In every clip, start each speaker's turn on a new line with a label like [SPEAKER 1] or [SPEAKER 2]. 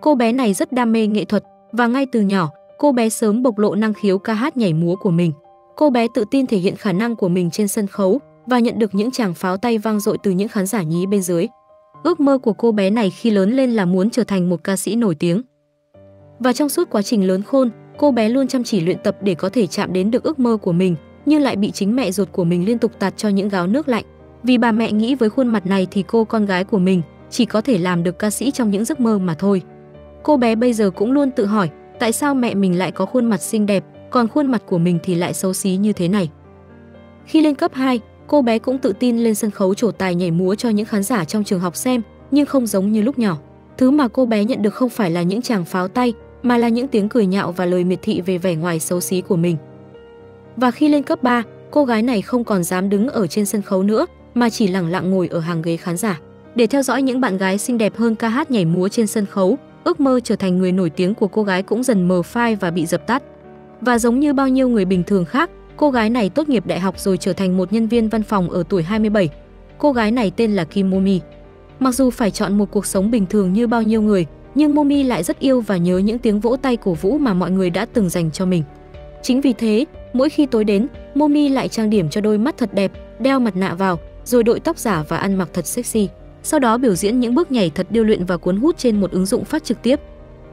[SPEAKER 1] Cô bé này rất đam mê nghệ thuật và ngay từ nhỏ, cô bé sớm bộc lộ năng khiếu ca hát nhảy múa của mình. Cô bé tự tin thể hiện khả năng của mình trên sân khấu và nhận được những tràng pháo tay vang dội từ những khán giả nhí bên dưới. Ước mơ của cô bé này khi lớn lên là muốn trở thành một ca sĩ nổi tiếng. Và trong suốt quá trình lớn khôn, cô bé luôn chăm chỉ luyện tập để có thể chạm đến được ước mơ của mình, nhưng lại bị chính mẹ ruột của mình liên tục tạt cho những gáo nước lạnh. Vì bà mẹ nghĩ với khuôn mặt này thì cô con gái của mình chỉ có thể làm được ca sĩ trong những giấc mơ mà thôi. Cô bé bây giờ cũng luôn tự hỏi, tại sao mẹ mình lại có khuôn mặt xinh đẹp, còn khuôn mặt của mình thì lại xấu xí như thế này. Khi lên cấp 2, cô bé cũng tự tin lên sân khấu trổ tài nhảy múa cho những khán giả trong trường học xem, nhưng không giống như lúc nhỏ. Thứ mà cô bé nhận được không phải là những chàng pháo tay, mà là những tiếng cười nhạo và lời miệt thị về vẻ ngoài xấu xí của mình. Và khi lên cấp 3, cô gái này không còn dám đứng ở trên sân khấu nữa, mà chỉ lặng lặng ngồi ở hàng ghế khán giả để theo dõi những bạn gái xinh đẹp hơn ca hát nhảy múa trên sân khấu. Ước mơ trở thành người nổi tiếng của cô gái cũng dần mờ phai và bị dập tắt. Và giống như bao nhiêu người bình thường khác, cô gái này tốt nghiệp đại học rồi trở thành một nhân viên văn phòng ở tuổi 27. Cô gái này tên là Kim Momi. Mặc dù phải chọn một cuộc sống bình thường như bao nhiêu người, nhưng Momi lại rất yêu và nhớ những tiếng vỗ tay cổ vũ mà mọi người đã từng dành cho mình. Chính vì thế, mỗi khi tối đến, Momi lại trang điểm cho đôi mắt thật đẹp, đeo mặt nạ vào, rồi đội tóc giả và ăn mặc thật sexy. Sau đó biểu diễn những bước nhảy thật điêu luyện và cuốn hút trên một ứng dụng phát trực tiếp.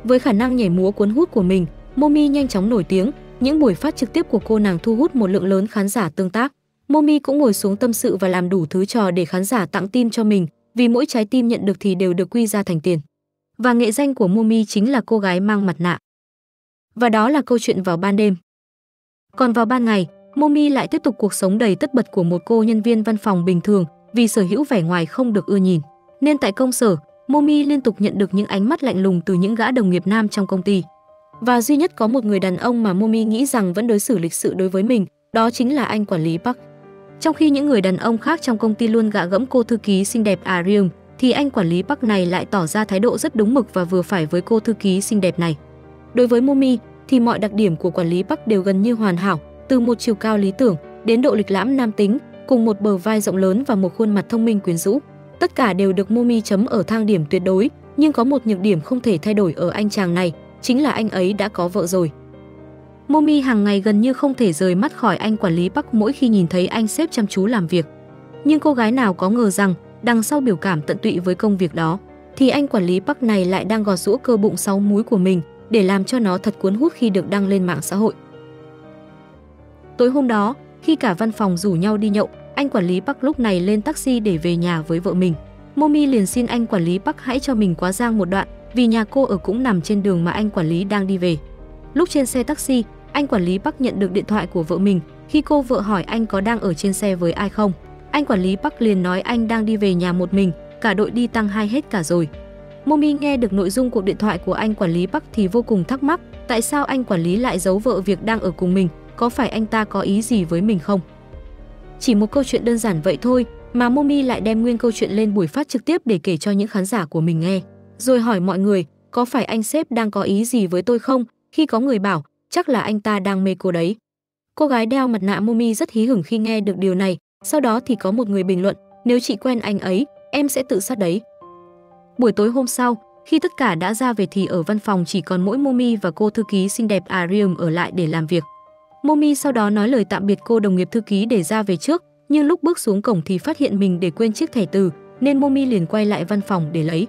[SPEAKER 1] Với khả năng nhảy múa cuốn hút của mình, Momi nhanh chóng nổi tiếng, những buổi phát trực tiếp của cô nàng thu hút một lượng lớn khán giả tương tác. Momi cũng ngồi xuống tâm sự và làm đủ thứ trò để khán giả tặng tim cho mình, vì mỗi trái tim nhận được thì đều được quy ra thành tiền. Và nghệ danh của Momi chính là cô gái mang mặt nạ. Và đó là câu chuyện vào ban đêm. Còn vào ban ngày, Momi lại tiếp tục cuộc sống đầy tất bật của một cô nhân viên văn phòng bình thường vì sở hữu vẻ ngoài không được ưa nhìn. Nên tại công sở, Momi liên tục nhận được những ánh mắt lạnh lùng từ những gã đồng nghiệp nam trong công ty. Và duy nhất có một người đàn ông mà Momi nghĩ rằng vẫn đối xử lịch sự đối với mình, đó chính là anh quản lý Park. Trong khi những người đàn ông khác trong công ty luôn gạ gẫm cô thư ký xinh đẹp Arium, thì anh quản lý Park này lại tỏ ra thái độ rất đúng mực và vừa phải với cô thư ký xinh đẹp này. Đối với Momi, thì mọi đặc điểm của quản lý Park đều gần như hoàn hảo, từ một chiều cao lý tưởng đến độ lịch lãm nam tính, cùng một bờ vai rộng lớn và một khuôn mặt thông minh quyến rũ. Tất cả đều được Momi chấm ở thang điểm tuyệt đối, nhưng có một nhược điểm không thể thay đổi ở anh chàng này, chính là anh ấy đã có vợ rồi. Momi hàng ngày gần như không thể rời mắt khỏi anh quản lý Park mỗi khi nhìn thấy anh xếp chăm chú làm việc. Nhưng cô gái nào có ngờ rằng, đằng sau biểu cảm tận tụy với công việc đó, thì anh quản lý Park này lại đang gọt rũa cơ bụng sáu múi của mình để làm cho nó thật cuốn hút khi được đăng lên mạng xã hội. Tối hôm đó, khi cả văn phòng rủ nhau đi nhậu, anh quản lý Park lúc này lên taxi để về nhà với vợ mình. Momi liền xin anh quản lý Park hãy cho mình quá giang một đoạn, vì nhà cô ở cũng nằm trên đường mà anh quản lý đang đi về. Lúc trên xe taxi, anh quản lý Park nhận được điện thoại của vợ mình. Khi cô vợ hỏi anh có đang ở trên xe với ai không, anh quản lý Park liền nói anh đang đi về nhà một mình, cả đội đi tăng hai hết cả rồi. Momi nghe được nội dung cuộc điện thoại của anh quản lý Park thì vô cùng thắc mắc, tại sao anh quản lý lại giấu vợ việc đang ở cùng mình, có phải anh ta có ý gì với mình không? Chỉ một câu chuyện đơn giản vậy thôi mà Momi lại đem nguyên câu chuyện lên buổi phát trực tiếp để kể cho những khán giả của mình nghe. Rồi hỏi mọi người, có phải anh sếp đang có ý gì với tôi không? Khi có người bảo, chắc là anh ta đang mê cô đấy. Cô gái đeo mặt nạ Momi rất hí hửng khi nghe được điều này, sau đó thì có một người bình luận, nếu chị quen anh ấy, em sẽ tự sát đấy. Buổi tối hôm sau, khi tất cả đã ra về thì ở văn phòng chỉ còn mỗi Momi và cô thư ký xinh đẹp Arium ở lại để làm việc. Momi sau đó nói lời tạm biệt cô đồng nghiệp thư ký để ra về trước, nhưng lúc bước xuống cổng thì phát hiện mình để quên chiếc thẻ từ, nên Momi liền quay lại văn phòng để lấy.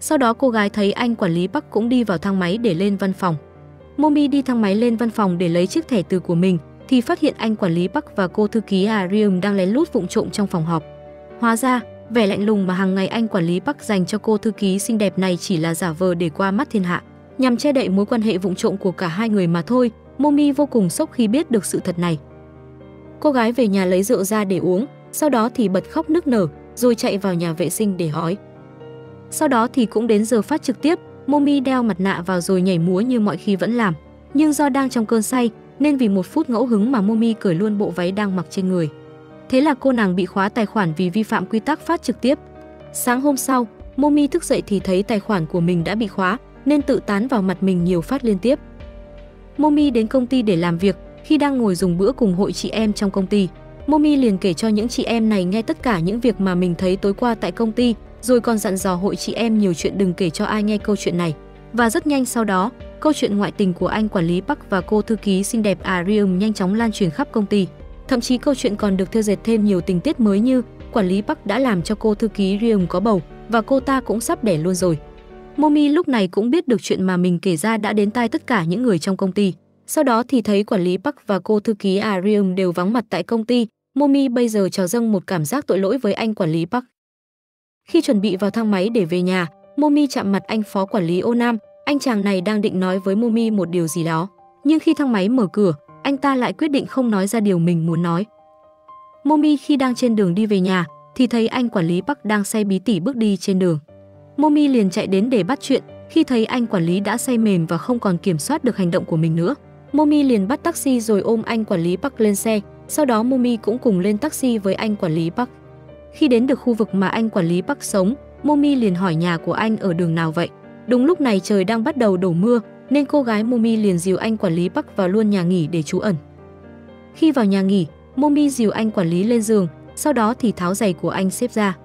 [SPEAKER 1] Sau đó cô gái thấy anh quản lý Bắc cũng đi vào thang máy để lên văn phòng. Momi đi thang máy lên văn phòng để lấy chiếc thẻ từ của mình, thì phát hiện anh quản lý Bắc và cô thư ký Arium đang lén lút vụng trộm trong phòng họp. Hóa ra, vẻ lạnh lùng mà hàng ngày anh quản lý Bắc dành cho cô thư ký xinh đẹp này chỉ là giả vờ để qua mắt thiên hạ, nhằm che đậy mối quan hệ vụng trộm của cả hai người mà thôi. Momi vô cùng sốc khi biết được sự thật này. Cô gái về nhà lấy rượu ra để uống, sau đó thì bật khóc nức nở, rồi chạy vào nhà vệ sinh để hỏi. Sau đó thì cũng đến giờ phát trực tiếp, Momi đeo mặt nạ vào rồi nhảy múa như mọi khi vẫn làm. Nhưng do đang trong cơn say, nên vì một phút ngẫu hứng mà Momi cởi luôn bộ váy đang mặc trên người. Thế là cô nàng bị khóa tài khoản vì vi phạm quy tắc phát trực tiếp. Sáng hôm sau, Momi thức dậy thì thấy tài khoản của mình đã bị khóa, nên tự tán vào mặt mình nhiều phát liên tiếp. Momi đến công ty để làm việc, khi đang ngồi dùng bữa cùng hội chị em trong công ty, Momi liền kể cho những chị em này nghe tất cả những việc mà mình thấy tối qua tại công ty, rồi còn dặn dò hội chị em nhiều chuyện đừng kể cho ai nghe câu chuyện này. Và rất nhanh sau đó, câu chuyện ngoại tình của anh quản lý Park và cô thư ký xinh đẹp Arium nhanh chóng lan truyền khắp công ty. Thậm chí câu chuyện còn được thêu dệt thêm nhiều tình tiết mới như quản lý Park đã làm cho cô thư ký Rium có bầu và cô ta cũng sắp đẻ luôn rồi. Momi lúc này cũng biết được chuyện mà mình kể ra đã đến tai tất cả những người trong công ty. Sau đó thì thấy quản lý Park và cô thư ký Arium đều vắng mặt tại công ty, Momi bây giờ trào dâng một cảm giác tội lỗi với anh quản lý Park. Khi chuẩn bị vào thang máy để về nhà, Momi chạm mặt anh phó quản lý Ô Nam, anh chàng này đang định nói với Momi một điều gì đó. Nhưng khi thang máy mở cửa, anh ta lại quyết định không nói ra điều mình muốn nói. Momi khi đang trên đường đi về nhà thì thấy anh quản lý Park đang say bí tỉ bước đi trên đường. Momi liền chạy đến để bắt chuyện, khi thấy anh quản lý đã say mềm và không còn kiểm soát được hành động của mình nữa. Momi liền bắt taxi rồi ôm anh quản lý Park lên xe, sau đó Momi cũng cùng lên taxi với anh quản lý Park. Khi đến được khu vực mà anh quản lý Park sống, Momi liền hỏi nhà của anh ở đường nào vậy. Đúng lúc này trời đang bắt đầu đổ mưa, nên cô gái Momi liền dìu anh quản lý Park vào luôn nhà nghỉ để trú ẩn. Khi vào nhà nghỉ, Momi dìu anh quản lý lên giường, sau đó thì tháo giày của anh xếp ra.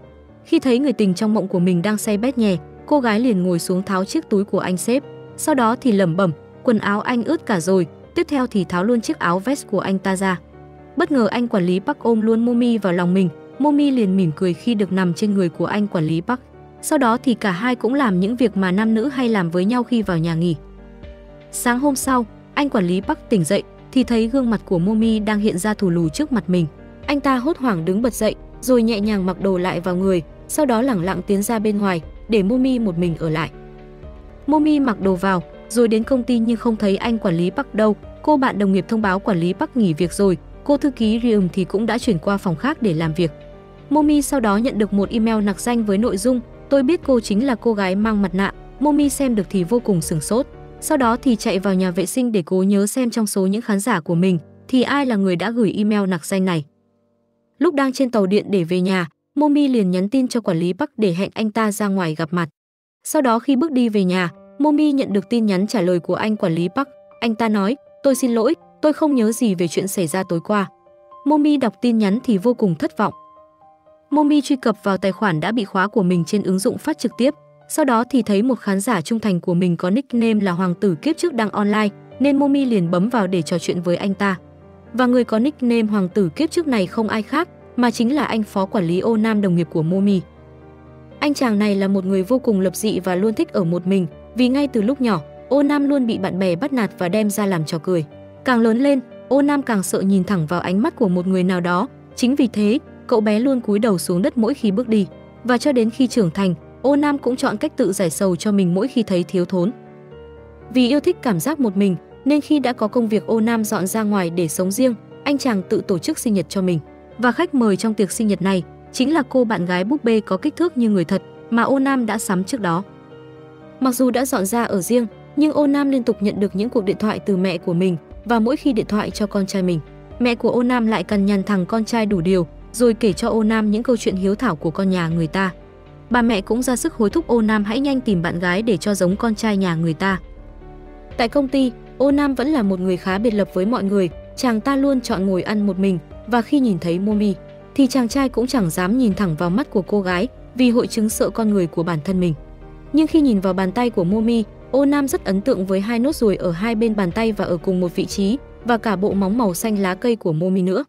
[SPEAKER 1] Khi thấy người tình trong mộng của mình đang say bét nhè, cô gái liền ngồi xuống tháo chiếc túi của anh xếp. Sau đó thì lẩm bẩm, quần áo anh ướt cả rồi, tiếp theo thì tháo luôn chiếc áo vest của anh ta ra. Bất ngờ anh quản lý Park ôm luôn Momi vào lòng mình, Momi liền mỉm cười khi được nằm trên người của anh quản lý Park. Sau đó thì cả hai cũng làm những việc mà nam nữ hay làm với nhau khi vào nhà nghỉ. Sáng hôm sau, anh quản lý Park tỉnh dậy thì thấy gương mặt của Momi đang hiện ra thù lù trước mặt mình. Anh ta hốt hoảng đứng bật dậy, rồi nhẹ nhàng mặc đồ lại vào người, sau đó lẳng lặng tiến ra bên ngoài, để Momi một mình ở lại. Momi mặc đồ vào, rồi đến công ty nhưng không thấy anh quản lý Park đâu. Cô bạn đồng nghiệp thông báo quản lý Park nghỉ việc rồi, cô thư ký Ryum thì cũng đã chuyển qua phòng khác để làm việc. Momi sau đó nhận được một email nặc danh với nội dung Tôi biết cô chính là cô gái mang mặt nạ. Momi xem được thì vô cùng sửng sốt. Sau đó thì chạy vào nhà vệ sinh để cố nhớ xem trong số những khán giả của mình thì ai là người đã gửi email nặc danh này. Lúc đang trên tàu điện để về nhà, Momi liền nhắn tin cho quản lý Bắc để hẹn anh ta ra ngoài gặp mặt. Sau đó khi bước đi về nhà, Momi nhận được tin nhắn trả lời của anh quản lý Bắc. Anh ta nói, tôi xin lỗi, tôi không nhớ gì về chuyện xảy ra tối qua. Momi đọc tin nhắn thì vô cùng thất vọng. Momi truy cập vào tài khoản đã bị khóa của mình trên ứng dụng phát trực tiếp. Sau đó thì thấy một khán giả trung thành của mình có nickname là Hoàng tử kiếp trước đang online, nên Momi liền bấm vào để trò chuyện với anh ta. Và người có nickname Hoàng tử kiếp trước này không ai khác, mà chính là anh phó quản lý ô nam đồng nghiệp của Momi. Anh chàng này là một người vô cùng lập dị và luôn thích ở một mình, vì ngay từ lúc nhỏ, ô nam luôn bị bạn bè bắt nạt và đem ra làm trò cười. Càng lớn lên, ô nam càng sợ nhìn thẳng vào ánh mắt của một người nào đó, chính vì thế, cậu bé luôn cúi đầu xuống đất mỗi khi bước đi. Và cho đến khi trưởng thành, ô nam cũng chọn cách tự giải sầu cho mình mỗi khi thấy thiếu thốn. Vì yêu thích cảm giác một mình, nên khi đã có công việc ô nam dọn ra ngoài để sống riêng, anh chàng tự tổ chức sinh nhật cho mình. Và khách mời trong tiệc sinh nhật này chính là cô bạn gái búp bê có kích thước như người thật mà ô nam đã sắm trước đó. Mặc dù đã dọn ra ở riêng, nhưng ô nam liên tục nhận được những cuộc điện thoại từ mẹ của mình và mỗi khi điện thoại cho con trai mình, mẹ của ô nam lại cằn nhằn thằng con trai đủ điều, rồi kể cho ô nam những câu chuyện hiếu thảo của con nhà người ta. Bà mẹ cũng ra sức hối thúc ô nam hãy nhanh tìm bạn gái để cho giống con trai nhà người ta. Tại công ty, ô nam vẫn là một người khá biệt lập với mọi người, chàng ta luôn chọn ngồi ăn một mình và khi nhìn thấy Momi thì chàng trai cũng chẳng dám nhìn thẳng vào mắt của cô gái vì hội chứng sợ con người của bản thân mình. Nhưng khi nhìn vào bàn tay của Momi, Ô Nam rất ấn tượng với hai nốt ruồi ở hai bên bàn tay và ở cùng một vị trí và cả bộ móng màu xanh lá cây của Momi nữa.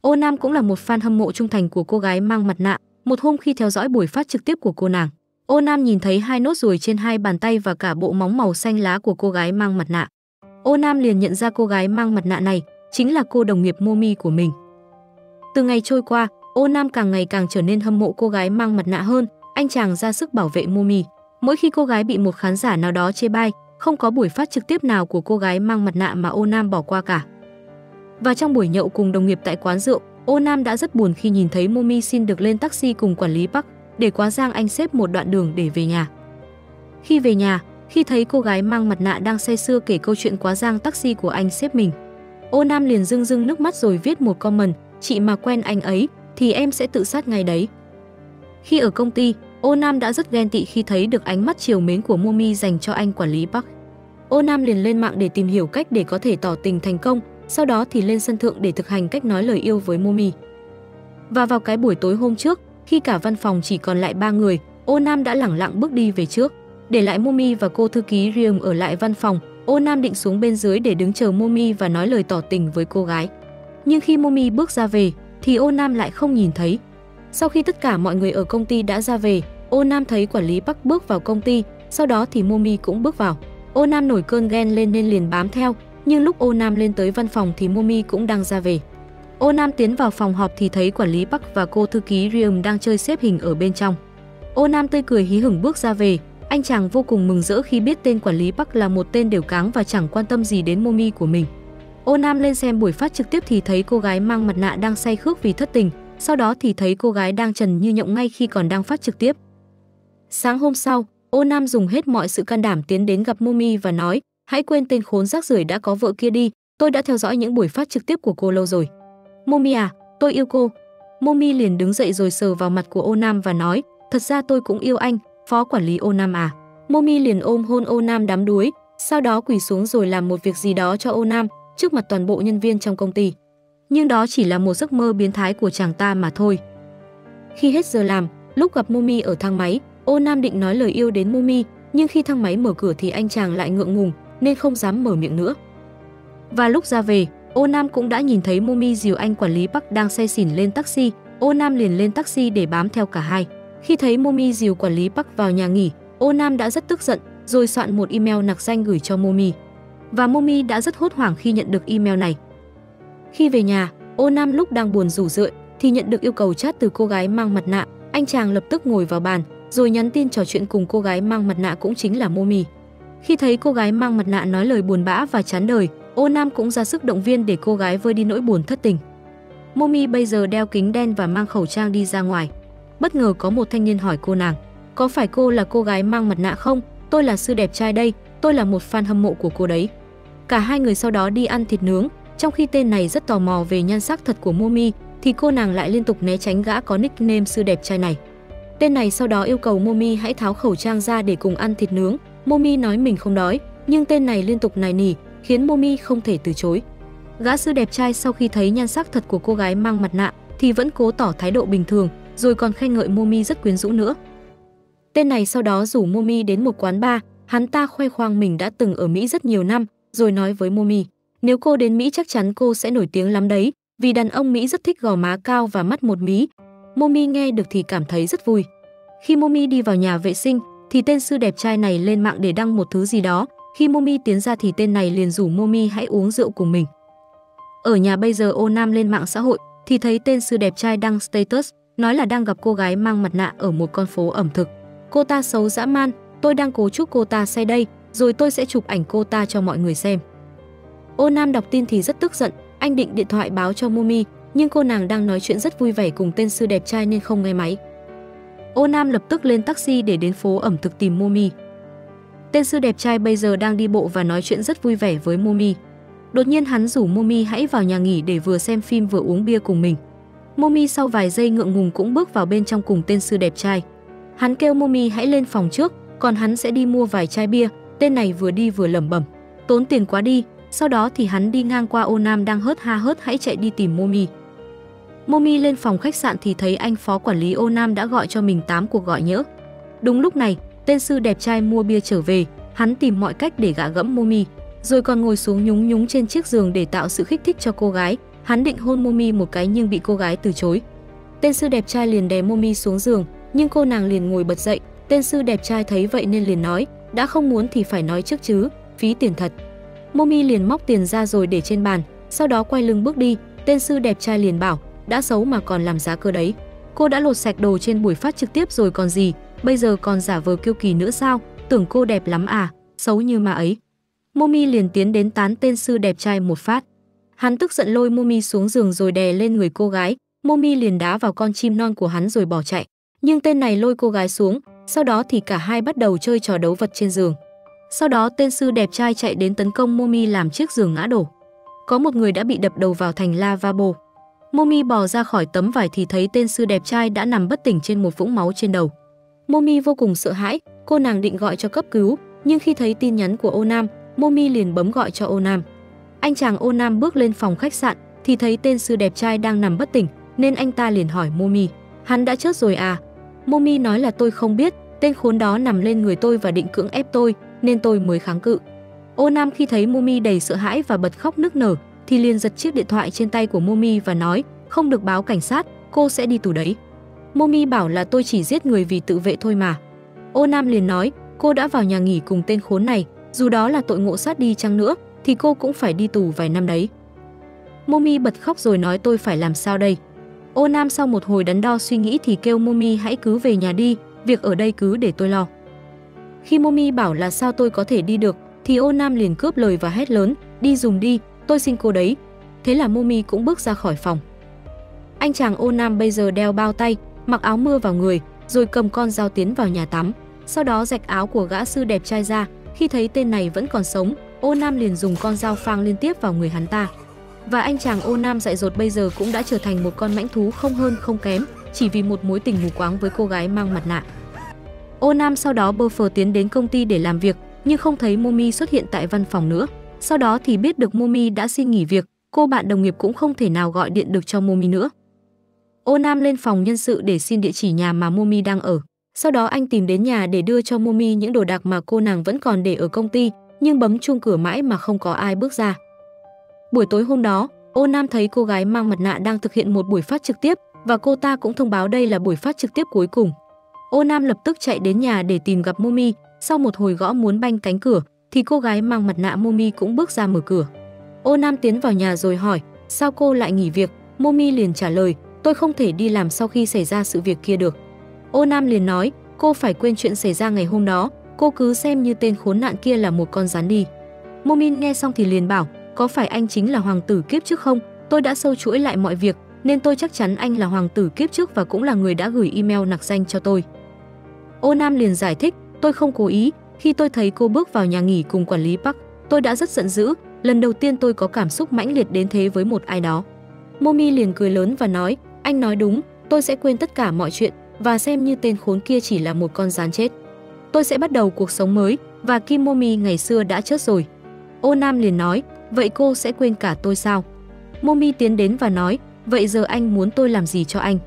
[SPEAKER 1] Ô Nam cũng là một fan hâm mộ trung thành của cô gái mang mặt nạ. Một hôm khi theo dõi buổi phát trực tiếp của cô nàng, Ô Nam nhìn thấy hai nốt ruồi trên hai bàn tay và cả bộ móng màu xanh lá của cô gái mang mặt nạ. Ô Nam liền nhận ra cô gái mang mặt nạ này chính là cô đồng nghiệp Momi của mình. Từ ngày trôi qua, Ô Nam càng ngày càng trở nên hâm mộ cô gái mang mặt nạ hơn, anh chàng ra sức bảo vệ Momi. Mỗi khi cô gái bị một khán giả nào đó chê bai, không có buổi phát trực tiếp nào của cô gái mang mặt nạ mà Ô Nam bỏ qua cả. Và trong buổi nhậu cùng đồng nghiệp tại quán rượu, Ô Nam đã rất buồn khi nhìn thấy Momi xin được lên taxi cùng quản lý Park để quá giang anh xếp một đoạn đường để về nhà. Khi về nhà, khi thấy cô gái mang mặt nạ đang say sưa kể câu chuyện quá giang taxi của anh xếp mình, Ô Nam liền rưng rưng nước mắt rồi viết một comment, chị mà quen anh ấy thì em sẽ tự sát ngay đấy. Khi ở công ty, Ô Nam đã rất ghen tị khi thấy được ánh mắt chiều mến của Momi dành cho anh quản lý Park. Ô Nam liền lên mạng để tìm hiểu cách để có thể tỏ tình thành công, sau đó thì lên sân thượng để thực hành cách nói lời yêu với Momi. Và vào cái buổi tối hôm trước, khi cả văn phòng chỉ còn lại ba người, Ô Nam đã lẳng lặng bước đi về trước. để lại Momi và cô thư ký Riêng ở lại văn phòng. Ô Nam định xuống bên dưới để đứng chờ Momi và nói lời tỏ tình với cô gái. Nhưng khi Momi bước ra về, thì Ô Nam lại không nhìn thấy. Sau khi tất cả mọi người ở công ty đã ra về, Ô Nam thấy quản lý Bắc bước vào công ty, sau đó thì Momi cũng bước vào. Ô Nam nổi cơn ghen lên nên liền bám theo, nhưng lúc Ô Nam lên tới văn phòng thì Momi cũng đang ra về. Ô Nam tiến vào phòng họp thì thấy quản lý Bắc và cô thư ký Riêng đang chơi xếp hình ở bên trong. Ô Nam tươi cười hí hửng bước ra về, anh chàng vô cùng mừng rỡ khi biết tên quản lý Park là một tên đều cáng và chẳng quan tâm gì đến Momi của mình. Ô Nam lên xem buổi phát trực tiếp thì thấy cô gái mang mặt nạ đang say khước vì thất tình, sau đó thì thấy cô gái đang trần như nhộng ngay khi còn đang phát trực tiếp. Sáng hôm sau, Ô Nam dùng hết mọi sự can đảm tiến đến gặp Momi và nói, hãy quên tên khốn rác rưởi đã có vợ kia đi, tôi đã theo dõi những buổi phát trực tiếp của cô lâu rồi. Momi à, tôi yêu cô. Momi liền đứng dậy rồi sờ vào mặt của Ô Nam và nói, thật ra tôi cũng yêu anh, phó quản lý Ô Nam à. Momi liền ôm hôn Ô Nam đám đuối, sau đó quỳ xuống rồi làm một việc gì đó cho Ô Nam trước mặt toàn bộ nhân viên trong công ty. Nhưng đó chỉ là một giấc mơ biến thái của chàng ta mà thôi. Khi hết giờ làm, lúc gặp Momi ở thang máy, Ô Nam định nói lời yêu đến Momi, nhưng khi thang máy mở cửa thì anh chàng lại ngượng ngùng nên không dám mở miệng nữa. Và lúc ra về, Ô Nam cũng đã nhìn thấy Momi dìu anh quản lý Bắc đang say xỉn lên taxi, Ô Nam liền lên taxi để bám theo cả hai. Khi thấy Momi dìu quản lý Park vào nhà nghỉ, Ô Nam đã rất tức giận, rồi soạn một email nặc danh gửi cho Momi. Và Momi đã rất hốt hoảng khi nhận được email này. Khi về nhà, Ô Nam lúc đang buồn rủ rượi thì nhận được yêu cầu chat từ cô gái mang mặt nạ, anh chàng lập tức ngồi vào bàn, rồi nhắn tin trò chuyện cùng cô gái mang mặt nạ cũng chính là Momi. Khi thấy cô gái mang mặt nạ nói lời buồn bã và chán đời, Ô Nam cũng ra sức động viên để cô gái vơi đi nỗi buồn thất tình. Momi bây giờ đeo kính đen và mang khẩu trang đi ra ngoài. Bất ngờ có một thanh niên hỏi cô nàng, có phải cô là cô gái mang mặt nạ không? Tôi là sư đẹp trai đây, tôi là một fan hâm mộ của cô đấy. Cả hai người sau đó đi ăn thịt nướng, trong khi tên này rất tò mò về nhan sắc thật của Momi, thì cô nàng lại liên tục né tránh gã có nickname sư đẹp trai này. Tên này sau đó yêu cầu Momi hãy tháo khẩu trang ra để cùng ăn thịt nướng. Momi nói mình không đói, nhưng tên này liên tục nài nỉ, khiến Momi không thể từ chối. Gã sư đẹp trai sau khi thấy nhan sắc thật của cô gái mang mặt nạ thì vẫn cố tỏ thái độ bình thường, rồi còn khen ngợi Momi rất quyến rũ nữa. Tên này sau đó rủ Momi đến một quán bar, hắn ta khoe khoang mình đã từng ở Mỹ rất nhiều năm, rồi nói với Momi, nếu cô đến Mỹ chắc chắn cô sẽ nổi tiếng lắm đấy, vì đàn ông Mỹ rất thích gò má cao và mắt một mí. Momi nghe được thì cảm thấy rất vui. Khi Momi đi vào nhà vệ sinh, thì tên sư đẹp trai này lên mạng để đăng một thứ gì đó. Khi Momi tiến ra thì tên này liền rủ Momi hãy uống rượu cùng mình. Ở nhà bây giờ ô Nam lên mạng xã hội thì thấy tên sư đẹp trai đăng status nói là đang gặp cô gái mang mặt nạ ở một con phố ẩm thực. Cô ta xấu dã man, tôi đang cố chúc cô ta say đây, rồi tôi sẽ chụp ảnh cô ta cho mọi người xem. Ô Nam đọc tin thì rất tức giận, anh định điện thoại báo cho Momi, nhưng cô nàng đang nói chuyện rất vui vẻ cùng tên sư đẹp trai nên không nghe máy. Ô Nam lập tức lên taxi để đến phố ẩm thực tìm Momi. Tên sư đẹp trai bây giờ đang đi bộ và nói chuyện rất vui vẻ với Momi. Đột nhiên hắn rủ Momi hãy vào nhà nghỉ để vừa xem phim vừa uống bia cùng mình. Momi sau vài giây ngượng ngùng cũng bước vào bên trong cùng tên sư đẹp trai. Hắn kêu Momi hãy lên phòng trước, còn hắn sẽ đi mua vài chai bia. Tên này vừa đi vừa lẩm bẩm, tốn tiền quá đi. Sau đó thì hắn đi ngang qua ô Nam đang hớt ha hớt hãy chạy đi tìm Momi. Momi lên phòng khách sạn thì thấy anh phó quản lý ô Nam đã gọi cho mình 8 cuộc gọi nhỡ. Đúng lúc này, tên sư đẹp trai mua bia trở về, hắn tìm mọi cách để gạ gẫm Momi, rồi còn ngồi xuống nhúng nhúng trên chiếc giường để tạo sự khích thích cho cô gái. Hắn định hôn Momi một cái nhưng bị cô gái từ chối. Tên sư đẹp trai liền đè Momi xuống giường, nhưng cô nàng liền ngồi bật dậy. Tên sư đẹp trai thấy vậy nên liền nói, đã không muốn thì phải nói trước chứ, phí tiền thật. Momi liền móc tiền ra rồi để trên bàn, sau đó quay lưng bước đi. Tên sư đẹp trai liền bảo, đã xấu mà còn làm giá cơ đấy. Cô đã lột sạch đồ trên buổi phát trực tiếp rồi còn gì, bây giờ còn giả vờ kiêu kỳ nữa sao? Tưởng cô đẹp lắm à, xấu như mà ấy. Momi liền tiến đến tán tên sư đẹp trai một phát. Hắn tức giận lôi Momi xuống giường rồi đè lên người cô gái, Momi liền đá vào con chim non của hắn rồi bỏ chạy. Nhưng tên này lôi cô gái xuống, sau đó thì cả hai bắt đầu chơi trò đấu vật trên giường. Sau đó tên sư đẹp trai chạy đến tấn công Momi làm chiếc giường ngã đổ. Có một người đã bị đập đầu vào thành lavabo. Momi bò ra khỏi tấm vải thì thấy tên sư đẹp trai đã nằm bất tỉnh trên một vũng máu trên đầu. Momi vô cùng sợ hãi, cô nàng định gọi cho cấp cứu, nhưng khi thấy tin nhắn của Ô Nam, Momi liền bấm gọi cho Ô Nam. Anh chàng Ô Nam bước lên phòng khách sạn thì thấy tên sư đẹp trai đang nằm bất tỉnh, nên anh ta liền hỏi Momi, hắn đã chết rồi à? Momi nói là tôi không biết, Tên khốn đó nằm lên người tôi và định cưỡng ép tôi, nên tôi mới kháng cự. Ô Nam khi thấy Momi đầy sợ hãi và bật khóc nức nở, thì liền giật chiếc điện thoại trên tay của Momi và nói, không được báo cảnh sát, cô sẽ đi tù đấy. Momi bảo là tôi chỉ giết người vì tự vệ thôi mà. Ô Nam liền nói, cô đã vào nhà nghỉ cùng tên khốn này, dù đó là tội ngộ sát đi chăng nữa, thì cô cũng phải đi tù vài năm đấy. Momi bật khóc rồi nói tôi phải làm sao đây. Ô Nam sau một hồi đắn đo suy nghĩ thì kêu Momi hãy cứ về nhà đi, việc ở đây cứ để tôi lo. Khi Momi bảo là sao tôi có thể đi được, thì ô Nam liền cướp lời và hét lớn, đi dùng đi, tôi xin cô đấy. Thế là Momi cũng bước ra khỏi phòng. Anh chàng ô Nam bây giờ đeo bao tay, mặc áo mưa vào người, rồi cầm con dao tiến vào nhà tắm. Sau đó rạch áo của gã sư đẹp trai ra, khi thấy tên này vẫn còn sống, ô Nam liền dùng con dao phang liên tiếp vào người hắn ta. Và anh chàng ô Nam dại dột bây giờ cũng đã trở thành một con mãnh thú không hơn không kém, chỉ vì một mối tình mù quáng với cô gái mang mặt nạ. Ô Nam sau đó bơ phờ tiến đến công ty để làm việc, nhưng không thấy Momi xuất hiện tại văn phòng nữa. Sau đó thì biết được Momi đã xin nghỉ việc, cô bạn đồng nghiệp cũng không thể nào gọi điện được cho Momi nữa. Ô Nam lên phòng nhân sự để xin địa chỉ nhà mà Momi đang ở. Sau đó anh tìm đến nhà để đưa cho Momi những đồ đạc mà cô nàng vẫn còn để ở công ty, nhưng bấm chuông cửa mãi mà không có ai bước ra. Buổi tối hôm đó, Ô Nam thấy cô gái mang mặt nạ đang thực hiện một buổi phát trực tiếp và cô ta cũng thông báo đây là buổi phát trực tiếp cuối cùng. Ô Nam lập tức chạy đến nhà để tìm gặp Momi, sau một hồi gõ muốn banh cánh cửa thì cô gái mang mặt nạ Momi cũng bước ra mở cửa. Ô Nam tiến vào nhà rồi hỏi, sao cô lại nghỉ việc? Momi liền trả lời, tôi không thể đi làm sau khi xảy ra sự việc kia được. Ô Nam liền nói, cô phải quên chuyện xảy ra ngày hôm đó, cô cứ xem như tên khốn nạn kia là một con rắn đi. Momin nghe xong thì liền bảo, có phải anh chính là hoàng tử kiếp trước không? Tôi đã sâu chuỗi lại mọi việc, nên tôi chắc chắn anh là hoàng tử kiếp trước và cũng là người đã gửi email nặc danh cho tôi. Ô Nam liền giải thích, tôi không cố ý, khi tôi thấy cô bước vào nhà nghỉ cùng quản lý Park, tôi đã rất giận dữ, lần đầu tiên tôi có cảm xúc mãnh liệt đến thế với một ai đó. Momi liền cười lớn và nói, anh nói đúng, tôi sẽ quên tất cả mọi chuyện và xem như tên khốn kia chỉ là một con rán chết. Tôi sẽ bắt đầu cuộc sống mới và Kim Momi ngày xưa đã chết rồi. Ô Nam liền nói, vậy cô sẽ quên cả tôi sao? Momi tiến đến và nói, vậy giờ anh muốn tôi làm gì cho anh?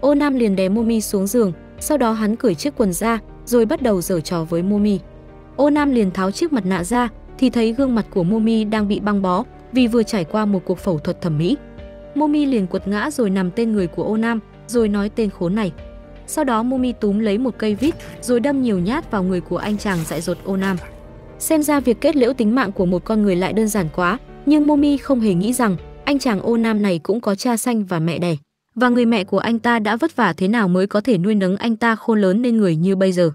[SPEAKER 1] Ô Nam liền đè Momi xuống giường, sau đó hắn cởi chiếc quần ra, rồi bắt đầu giở trò với Momi. Ô Nam liền tháo chiếc mặt nạ ra, thì thấy gương mặt của Momi đang bị băng bó vì vừa trải qua một cuộc phẫu thuật thẩm mỹ. Momi liền quật ngã rồi nằm tên người của Ô Nam, rồi nói tên khốn này. Sau đó mumi túm lấy một cây vít, rồi đâm nhiều nhát vào người của anh chàng dại dột Ô Nam. Xem ra việc kết liễu tính mạng của một con người lại đơn giản quá, nhưng Momi không hề nghĩ rằng anh chàng Ô Nam này cũng có cha xanh và mẹ đẻ và người mẹ của anh ta đã vất vả thế nào mới có thể nuôi nấng anh ta khôn lớn nên người như bây giờ.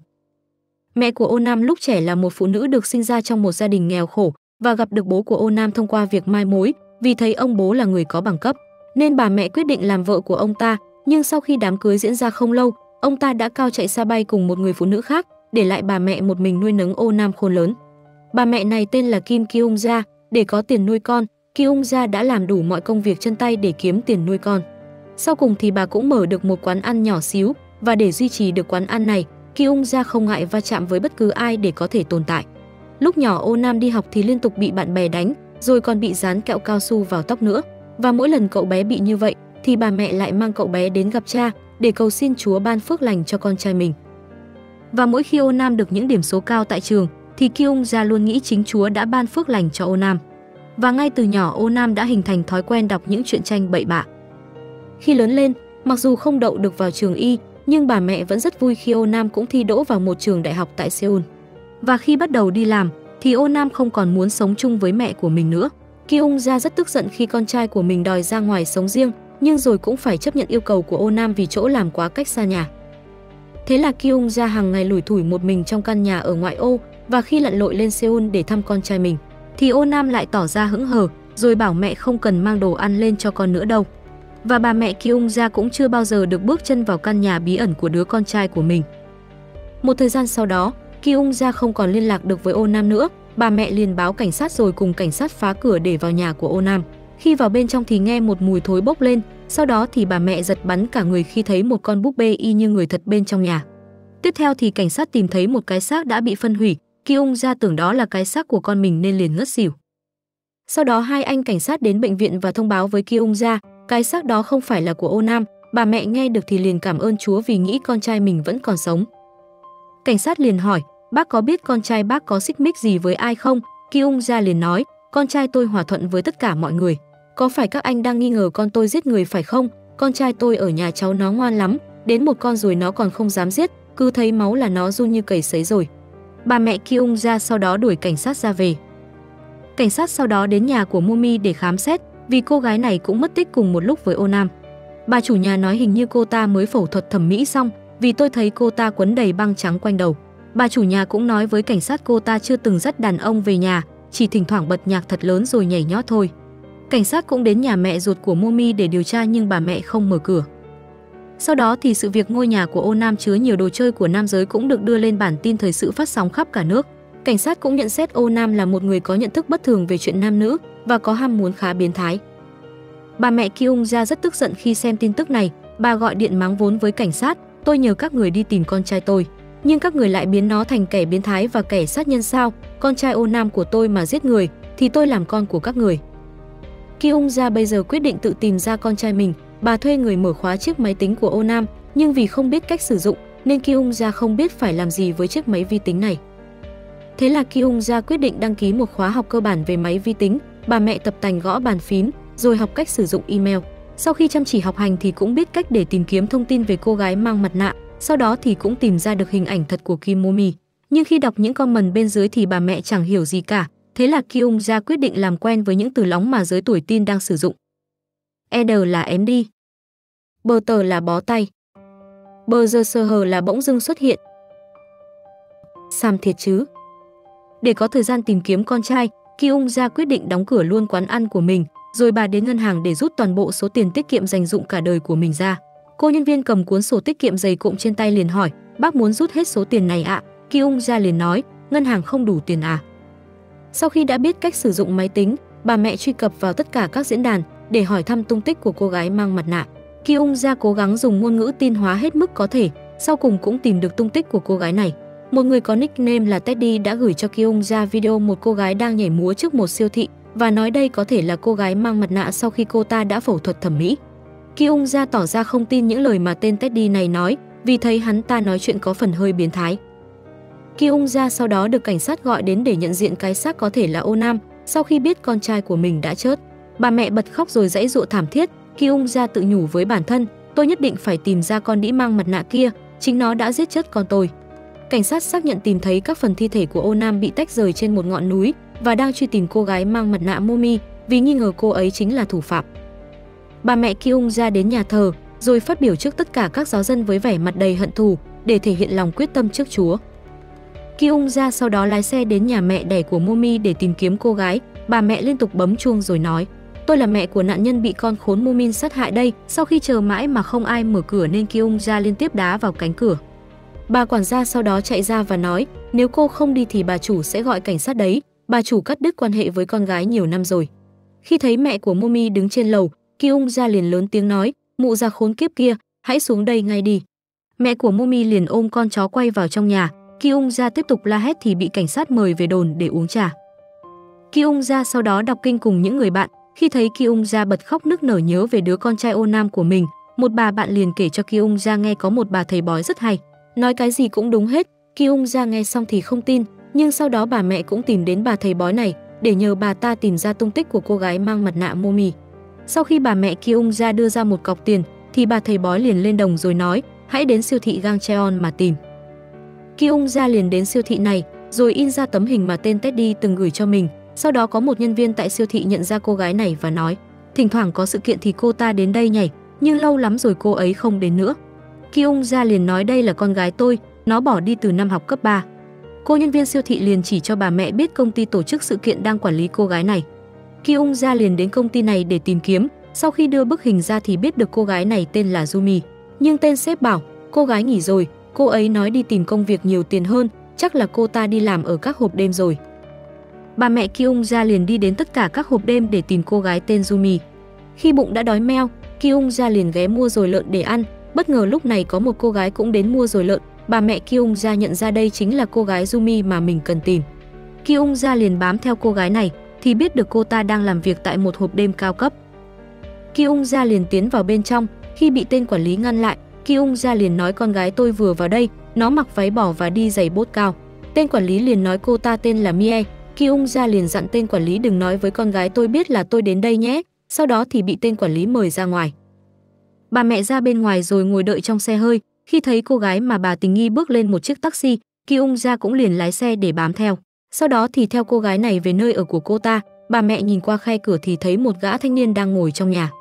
[SPEAKER 1] Mẹ của Ô Nam lúc trẻ là một phụ nữ được sinh ra trong một gia đình nghèo khổ và gặp được bố của Ô Nam thông qua việc mai mối, vì thấy ông bố là người có bằng cấp, nên bà mẹ quyết định làm vợ của ông ta, nhưng sau khi đám cưới diễn ra không lâu, ông ta đã cao chạy xa bay cùng một người phụ nữ khác, để lại bà mẹ một mình nuôi nấng Ô Nam khôn lớn. Bà mẹ này tên là Kim Kyung Gia, để có tiền nuôi con, Kyung Gia đã làm đủ mọi công việc chân tay để kiếm tiền nuôi con. Sau cùng thì bà cũng mở được một quán ăn nhỏ xíu và để duy trì được quán ăn này, Ki Ung không ngại va chạm với bất cứ ai để có thể tồn tại. Lúc nhỏ Ô Nam đi học thì liên tục bị bạn bè đánh, rồi còn bị dán kẹo cao su vào tóc nữa. Và mỗi lần cậu bé bị như vậy thì bà mẹ lại mang cậu bé đến gặp cha để cầu xin Chúa ban phước lành cho con trai mình. Và mỗi khi Ô Nam được những điểm số cao tại trường thì Kyung Ja luôn nghĩ chính Chúa đã ban phước lành cho Ô Nam. Và ngay từ nhỏ Ô Nam đã hình thành thói quen đọc những truyện tranh bậy bạ. Khi lớn lên, mặc dù không đậu được vào trường y, nhưng bà mẹ vẫn rất vui khi Ô Nam cũng thi đỗ vào một trường đại học tại Seoul. Và khi bắt đầu đi làm, thì Ô Nam không còn muốn sống chung với mẹ của mình nữa. Kyung Ja rất tức giận khi con trai của mình đòi ra ngoài sống riêng, nhưng rồi cũng phải chấp nhận yêu cầu của Ô Nam vì chỗ làm quá cách xa nhà. Thế là Kyung ra hàng ngày lủi thủi một mình trong căn nhà ở ngoại ô và khi lặn lội lên Seoul để thăm con trai mình, thì Ô Nam lại tỏ ra hững hờ, rồi bảo mẹ không cần mang đồ ăn lên cho con nữa đâu và bà mẹ Kyung ra cũng chưa bao giờ được bước chân vào căn nhà bí ẩn của đứa con trai của mình. Một thời gian sau đó, Kyung ra không còn liên lạc được với Ô Nam nữa, bà mẹ liền báo cảnh sát rồi cùng cảnh sát phá cửa để vào nhà của Ô Nam. Khi vào bên trong thì nghe một mùi thối bốc lên, sau đó thì bà mẹ giật bắn cả người khi thấy một con búp bê y như người thật bên trong nhà. Tiếp theo thì cảnh sát tìm thấy một cái xác đã bị phân hủy, Kyung ra tưởng đó là cái xác của con mình nên liền ngất xỉu. Sau đó hai anh cảnh sát đến bệnh viện và thông báo với Kyung ra cái xác đó không phải là của ô Nam, bà mẹ nghe được thì liền cảm ơn Chúa vì nghĩ con trai mình vẫn còn sống. Cảnh sát liền hỏi, bác có biết con trai bác có xích mích gì với ai không? Kyung ra liền nói, con trai tôi hòa thuận với tất cả mọi người. Có phải các anh đang nghi ngờ con tôi giết người phải không? Con trai tôi ở nhà cháu nó ngoan lắm, đến một con rồi nó còn không dám giết, cứ thấy máu là nó run như cầy sấy rồi. Bà mẹ Kyung ra sau đó đuổi cảnh sát ra về. Cảnh sát sau đó đến nhà của Momi để khám xét, vì cô gái này cũng mất tích cùng một lúc với ô nam. Bà chủ nhà nói hình như cô ta mới phẫu thuật thẩm mỹ xong, vì tôi thấy cô ta quấn đầy băng trắng quanh đầu. Bà chủ nhà cũng nói với cảnh sát cô ta chưa từng dắt đàn ông về nhà, chỉ thỉnh thoảng bật nhạc thật lớn rồi nhảy nhót thôi. Cảnh sát cũng đến nhà mẹ ruột của Momi để điều tra nhưng bà mẹ không mở cửa. Sau đó thì sự việc ngôi nhà của ô nam chứa nhiều đồ chơi của nam giới cũng được đưa lên bản tin thời sự phát sóng khắp cả nước. Cảnh sát cũng nhận xét ô nam là một người có nhận thức bất thường về chuyện nam nữ và có ham muốn khá biến thái. Bà mẹ Kyung Ja rất tức giận khi xem tin tức này, bà gọi điện mắng vốn với cảnh sát, tôi nhờ các người đi tìm con trai tôi. Nhưng các người lại biến nó thành kẻ biến thái và kẻ sát nhân sao, con trai ô nam của tôi mà giết người, thì tôi làm con của các người. Ki Ung Ja bây giờ quyết định tự tìm ra con trai mình, bà thuê người mở khóa chiếc máy tính của ô nam, nhưng vì không biết cách sử dụng nên Ki Ung Ja không biết phải làm gì với chiếc máy vi tính này. Thế là Ki Ung Ja quyết định đăng ký một khóa học cơ bản về máy vi tính, bà mẹ tập tành gõ bàn phím, rồi học cách sử dụng email. Sau khi chăm chỉ học hành thì cũng biết cách để tìm kiếm thông tin về cô gái mang mặt nạ, sau đó thì cũng tìm ra được hình ảnh thật của Kim Momi. Nhưng khi đọc những comment bên dưới thì bà mẹ chẳng hiểu gì cả, thế là Kyung Ja quyết định làm quen với những từ lóng mà giới tuổi tin đang sử dụng. Ed là em đi. Bờ tờ là bó tay. Bờ giờ sơ hờ là bỗng dưng xuất hiện. Sam thiệt chứ. Để có thời gian tìm kiếm con trai, Kyung Ja quyết định đóng cửa luôn quán ăn của mình, rồi bà đến ngân hàng để rút toàn bộ số tiền tiết kiệm dành dụng cả đời của mình ra. Cô nhân viên cầm cuốn sổ tiết kiệm dày cộm trên tay liền hỏi, bác muốn rút hết số tiền này ạ? À? Kyung Ja liền nói, ngân hàng không đủ tiền à? Sau khi đã biết cách sử dụng máy tính, bà mẹ truy cập vào tất cả các diễn đàn để hỏi thăm tung tích của cô gái mang mặt nạ. Kyung Ja cố gắng dùng ngôn ngữ tin hóa hết mức có thể, sau cùng cũng tìm được tung tích của cô gái này. Một người có nickname là Teddy đã gửi cho Kyung Ja video một cô gái đang nhảy múa trước một siêu thị và nói đây có thể là cô gái mang mặt nạ sau khi cô ta đã phẫu thuật thẩm mỹ. Kyung Ja tỏ ra không tin những lời mà tên Teddy này nói, vì thấy hắn ta nói chuyện có phần hơi biến thái. Kyung Ja sau đó được cảnh sát gọi đến để nhận diện cái xác có thể là ô nam, sau khi biết con trai của mình đã chết. Bà mẹ bật khóc rồi dãy dụa thảm thiết, Kyung Ja tự nhủ với bản thân, tôi nhất định phải tìm ra con đĩ mang mặt nạ kia, chính nó đã giết chết con tôi. Cảnh sát xác nhận tìm thấy các phần thi thể của ô nam bị tách rời trên một ngọn núi và đang truy tìm cô gái mang mặt nạ Momi vì nghi ngờ cô ấy chính là thủ phạm. Bà mẹ Kyung ra đến nhà thờ, rồi phát biểu trước tất cả các giáo dân với vẻ mặt đầy hận thù để thể hiện lòng quyết tâm trước Chúa. Kyung ra sau đó lái xe đến nhà mẹ đẻ của Momi để tìm kiếm cô gái, bà mẹ liên tục bấm chuông rồi nói Tôi là mẹ của nạn nhân bị con khốn Momin sát hại đây. Sau khi chờ mãi mà không ai mở cửa nên Kyung ra liên tiếp đá vào cánh cửa. Bà quản gia sau đó chạy ra và nói, nếu cô không đi thì bà chủ sẽ gọi cảnh sát đấy. Bà chủ cắt đứt quan hệ với con gái nhiều năm rồi. Khi thấy mẹ của Momi đứng trên lầu, Kyung ra liền lớn tiếng nói, mụ già khốn kiếp kia, hãy xuống đây ngay đi. Mẹ của Momi liền ôm con chó quay vào trong nhà, Kiung Ja tiếp tục la hét thì bị cảnh sát mời về đồn để uống trà. Kiung Ja sau đó đọc kinh cùng những người bạn, khi thấy Kiung Ja bật khóc nức nở nhớ về đứa con trai ô nam của mình, một bà bạn liền kể cho Kiung Ja nghe có một bà thầy bói rất hay, nói cái gì cũng đúng hết. Kiung Ja nghe xong thì không tin, nhưng sau đó bà mẹ cũng tìm đến bà thầy bói này để nhờ bà ta tìm ra tung tích của cô gái mang mặt nạ Momi. Sau khi bà mẹ Kiung Ja đưa ra một cọc tiền, thì bà thầy bói liền lên đồng rồi nói, hãy đến siêu thị Gangcheon mà tìm. Kyung Ja liền đến siêu thị này, rồi in ra tấm hình mà tên Teddy từng gửi cho mình. Sau đó có một nhân viên tại siêu thị nhận ra cô gái này và nói, thỉnh thoảng có sự kiện thì cô ta đến đây nhảy, nhưng lâu lắm rồi cô ấy không đến nữa. Kyung Ja liền nói đây là con gái tôi, nó bỏ đi từ năm học cấp 3. Cô nhân viên siêu thị liền chỉ cho bà mẹ biết công ty tổ chức sự kiện đang quản lý cô gái này. Kyung Ja liền đến công ty này để tìm kiếm, sau khi đưa bức hình ra thì biết được cô gái này tên là Jumi. Nhưng tên sếp bảo, cô gái nghỉ rồi, cô ấy nói đi tìm công việc nhiều tiền hơn, chắc là cô ta đi làm ở các hộp đêm rồi. Bà mẹ Kyung Ja liền đi đến tất cả các hộp đêm để tìm cô gái tên Jumi. Khi bụng đã đói meo, Kyung Ja liền ghé mua rồi lợn để ăn, bất ngờ lúc này có một cô gái cũng đến mua rồi lợn, bà mẹ Kyung Ja nhận ra đây chính là cô gái Jumi mà mình cần tìm. Kyung Ja liền bám theo cô gái này, thì biết được cô ta đang làm việc tại một hộp đêm cao cấp. Kyung Ja liền tiến vào bên trong, khi bị tên quản lý ngăn lại, Ki Ung Ja liền nói con gái tôi vừa vào đây, nó mặc váy bỏ và đi giày bốt cao. Tên quản lý liền nói cô ta tên là Mie, Ki Ung ra liền dặn tên quản lý đừng nói với con gái tôi biết là tôi đến đây nhé, sau đó thì bị tên quản lý mời ra ngoài. Bà mẹ ra bên ngoài rồi ngồi đợi trong xe hơi, khi thấy cô gái mà bà tình nghi bước lên một chiếc taxi, Ki Ung ra cũng liền lái xe để bám theo. Sau đó thì theo cô gái này về nơi ở của cô ta, bà mẹ nhìn qua khe cửa thì thấy một gã thanh niên đang ngồi trong nhà.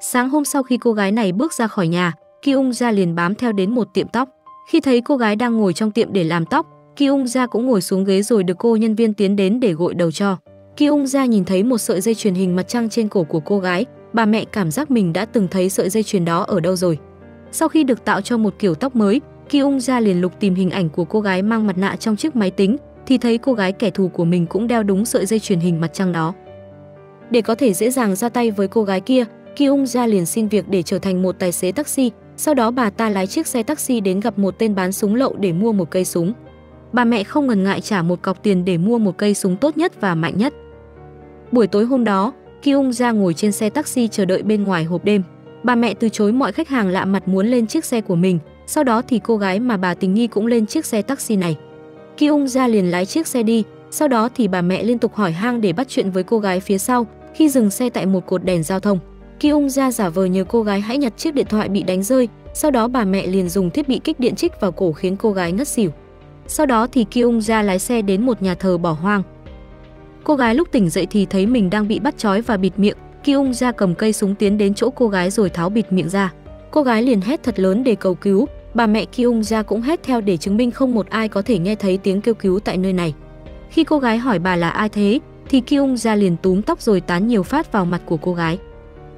[SPEAKER 1] Sáng hôm sau khi cô gái này bước ra khỏi nhà, Ki Ung ra liền bám theo đến một tiệm tóc. Khi thấy cô gái đang ngồi trong tiệm để làm tóc, Ki Ung Ra cũng ngồi xuống ghế rồi được cô nhân viên tiến đến để gội đầu cho. Ki Ung Ra nhìn thấy một sợi dây chuyền hình mặt trăng trên cổ của cô gái, bà mẹ cảm giác mình đã từng thấy sợi dây chuyền đó ở đâu rồi. Sau khi được tạo cho một kiểu tóc mới, Ki Ung Ra liền lục tìm hình ảnh của cô gái mang mặt nạ trong chiếc máy tính, thì thấy cô gái kẻ thù của mình cũng đeo đúng sợi dây chuyền hình mặt trăng đó. Để có thể dễ dàng ra tay với cô gái kia, Ki Ung Ra liền xin việc để trở thành một tài xế taxi, sau đó bà ta lái chiếc xe taxi đến gặp một tên bán súng lậu để mua một cây súng. Bà mẹ không ngần ngại trả một cọc tiền để mua một cây súng tốt nhất và mạnh nhất. Buổi tối hôm đó, Kyung ra ngồi trên xe taxi chờ đợi bên ngoài hộp đêm. Bà mẹ từ chối mọi khách hàng lạ mặt muốn lên chiếc xe của mình, sau đó thì cô gái mà bà tình nghi cũng lên chiếc xe taxi này. Kyung ra liền lái chiếc xe đi, sau đó thì bà mẹ liên tục hỏi hang để bắt chuyện với cô gái phía sau khi dừng xe tại một cột đèn giao thông. Kyung ra giả vờ nhờ cô gái hãy nhặt chiếc điện thoại bị đánh rơi, sau đó bà mẹ liền dùng thiết bị kích điện trích vào cổ khiến cô gái ngất xỉu. Sau đó thì Kyung ra lái xe đến một nhà thờ bỏ hoang. Cô gái lúc tỉnh dậy thì thấy mình đang bị bắt trói và bịt miệng. Kyung ra cầm cây súng tiến đến chỗ cô gái rồi tháo bịt miệng ra. Cô gái liền hét thật lớn để cầu cứu. Bà mẹ Kyung ra cũng hét theo để chứng minh không một ai có thể nghe thấy tiếng kêu cứu tại nơi này. Khi cô gái hỏi bà là ai thế, thì Kyung ra liền túm tóc rồi tán nhiều phát vào mặt của cô gái.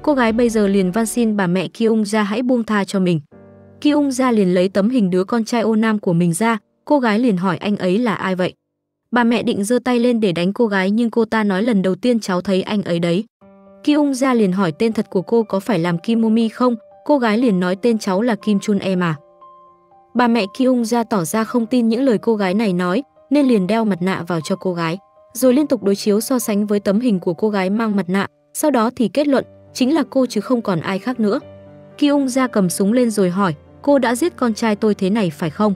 [SPEAKER 1] Cô gái bây giờ liền van xin bà mẹ Kyung ra hãy buông tha cho mình. Kyung ra liền lấy tấm hình đứa con trai ô nam của mình ra, cô gái liền hỏi anh ấy là ai vậy. Bà mẹ định giơ tay lên để đánh cô gái nhưng cô ta nói lần đầu tiên cháu thấy anh ấy đấy. Kyung ra liền hỏi tên thật của cô có phải làm Kim Momi không, cô gái liền nói tên cháu là Kim Chun E mà. Bà mẹ Kyung ra tỏ ra không tin những lời cô gái này nói, nên liền đeo mặt nạ vào cho cô gái, rồi liên tục đối chiếu so sánh với tấm hình của cô gái mang mặt nạ, sau đó thì kết luận chính là cô chứ không còn ai khác nữa. Kyung ra cầm súng lên rồi hỏi, cô đã giết con trai tôi thế này phải không?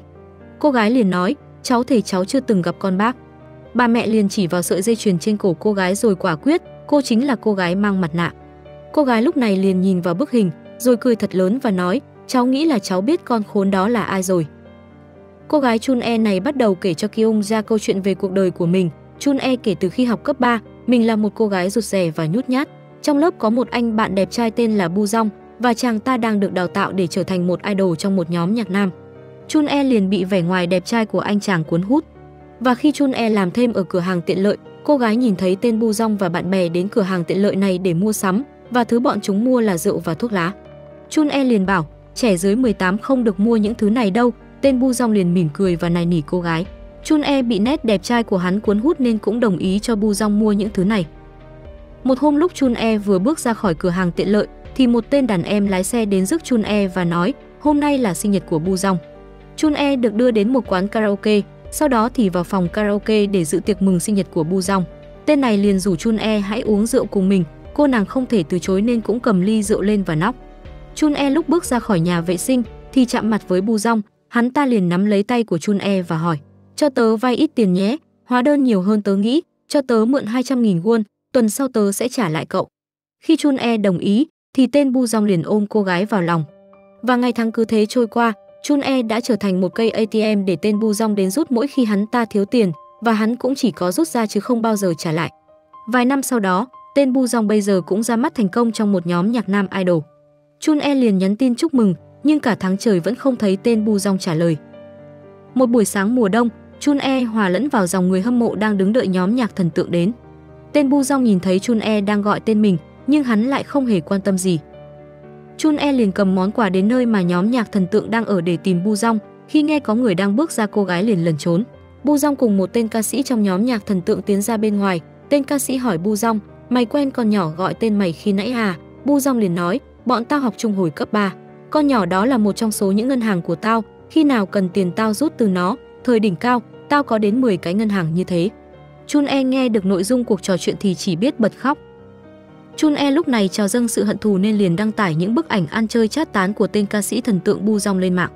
[SPEAKER 1] Cô gái liền nói, cháu thể cháu chưa từng gặp con bác. Bà mẹ liền chỉ vào sợi dây chuyền trên cổ cô gái rồi quả quyết, cô chính là cô gái mang mặt nạ. Cô gái lúc này liền nhìn vào bức hình, rồi cười thật lớn và nói, cháu nghĩ là cháu biết con khốn đó là ai rồi. Cô gái Chun E này bắt đầu kể cho Kyung ra câu chuyện về cuộc đời của mình. Chun E kể từ khi học cấp 3, mình là một cô gái rụt rè và nhút nhát. Trong lớp có một anh bạn đẹp trai tên là Bu Dong và chàng ta đang được đào tạo để trở thành một idol trong một nhóm nhạc nam. Chun E liền bị vẻ ngoài đẹp trai của anh chàng cuốn hút. Và khi Chun E làm thêm ở cửa hàng tiện lợi, cô gái nhìn thấy tên Bu Dong và bạn bè đến cửa hàng tiện lợi này để mua sắm và thứ bọn chúng mua là rượu và thuốc lá. Chun E liền bảo, trẻ dưới 18 không được mua những thứ này đâu, tên Bu Dong liền mỉm cười và nài nỉ cô gái. Chun E bị nét đẹp trai của hắn cuốn hút nên cũng đồng ý cho Bu Dong mua những thứ này. Một hôm lúc Chun E vừa bước ra khỏi cửa hàng tiện lợi thì một tên đàn em lái xe đến rước Chun E và nói hôm nay là sinh nhật của Bu Rong. Chun E được đưa đến một quán karaoke, sau đó thì vào phòng karaoke để dự tiệc mừng sinh nhật của Bu Rong. Tên này liền rủ Chun E hãy uống rượu cùng mình, cô nàng không thể từ chối nên cũng cầm ly rượu lên và nóc. Chun E lúc bước ra khỏi nhà vệ sinh thì chạm mặt với Bu Rong. hắn ta liền nắm lấy tay của Chun E và hỏi: "Cho tớ vay ít tiền nhé, hóa đơn nhiều hơn tớ nghĩ, cho tớ mượn 200.000 won, tuần sau tớ sẽ trả lại cậu." Khi Chun E đồng ý, thì tên Bu Dong liền ôm cô gái vào lòng. Và ngày tháng cứ thế trôi qua, Chun E đã trở thành một cây ATM để tên Bu Dong đến rút mỗi khi hắn ta thiếu tiền và hắn cũng chỉ có rút ra chứ không bao giờ trả lại. Vài năm sau đó, tên Bu Dong bây giờ cũng ra mắt thành công trong một nhóm nhạc nam idol. Chun E liền nhắn tin chúc mừng, nhưng cả tháng trời vẫn không thấy tên Bu Dong trả lời. Một buổi sáng mùa đông, Chun E hòa lẫn vào dòng người hâm mộ đang đứng đợi nhóm nhạc thần tượng đến. Tên Bu Dong nhìn thấy Chun E đang gọi tên mình, nhưng hắn lại không hề quan tâm gì. Chun E liền cầm món quà đến nơi mà nhóm nhạc thần tượng đang ở để tìm Bu Dong. Khi nghe có người đang bước ra cô gái liền lẩn trốn. Bu Dong cùng một tên ca sĩ trong nhóm nhạc thần tượng tiến ra bên ngoài. Tên ca sĩ hỏi Bu Dong, mày quen con nhỏ gọi tên mày khi nãy à? Bu Dong liền nói, bọn tao học chung hồi cấp 3. Con nhỏ đó là một trong số những ngân hàng của tao, khi nào cần tiền tao rút từ nó, thời đỉnh cao, tao có đến 10 cái ngân hàng như thế. Chun E nghe được nội dung cuộc trò chuyện thì chỉ biết bật khóc. Chun E lúc này trào dâng sự hận thù nên liền đăng tải những bức ảnh ăn chơi chát tán của tên ca sĩ thần tượng Bu Dong lên mạng.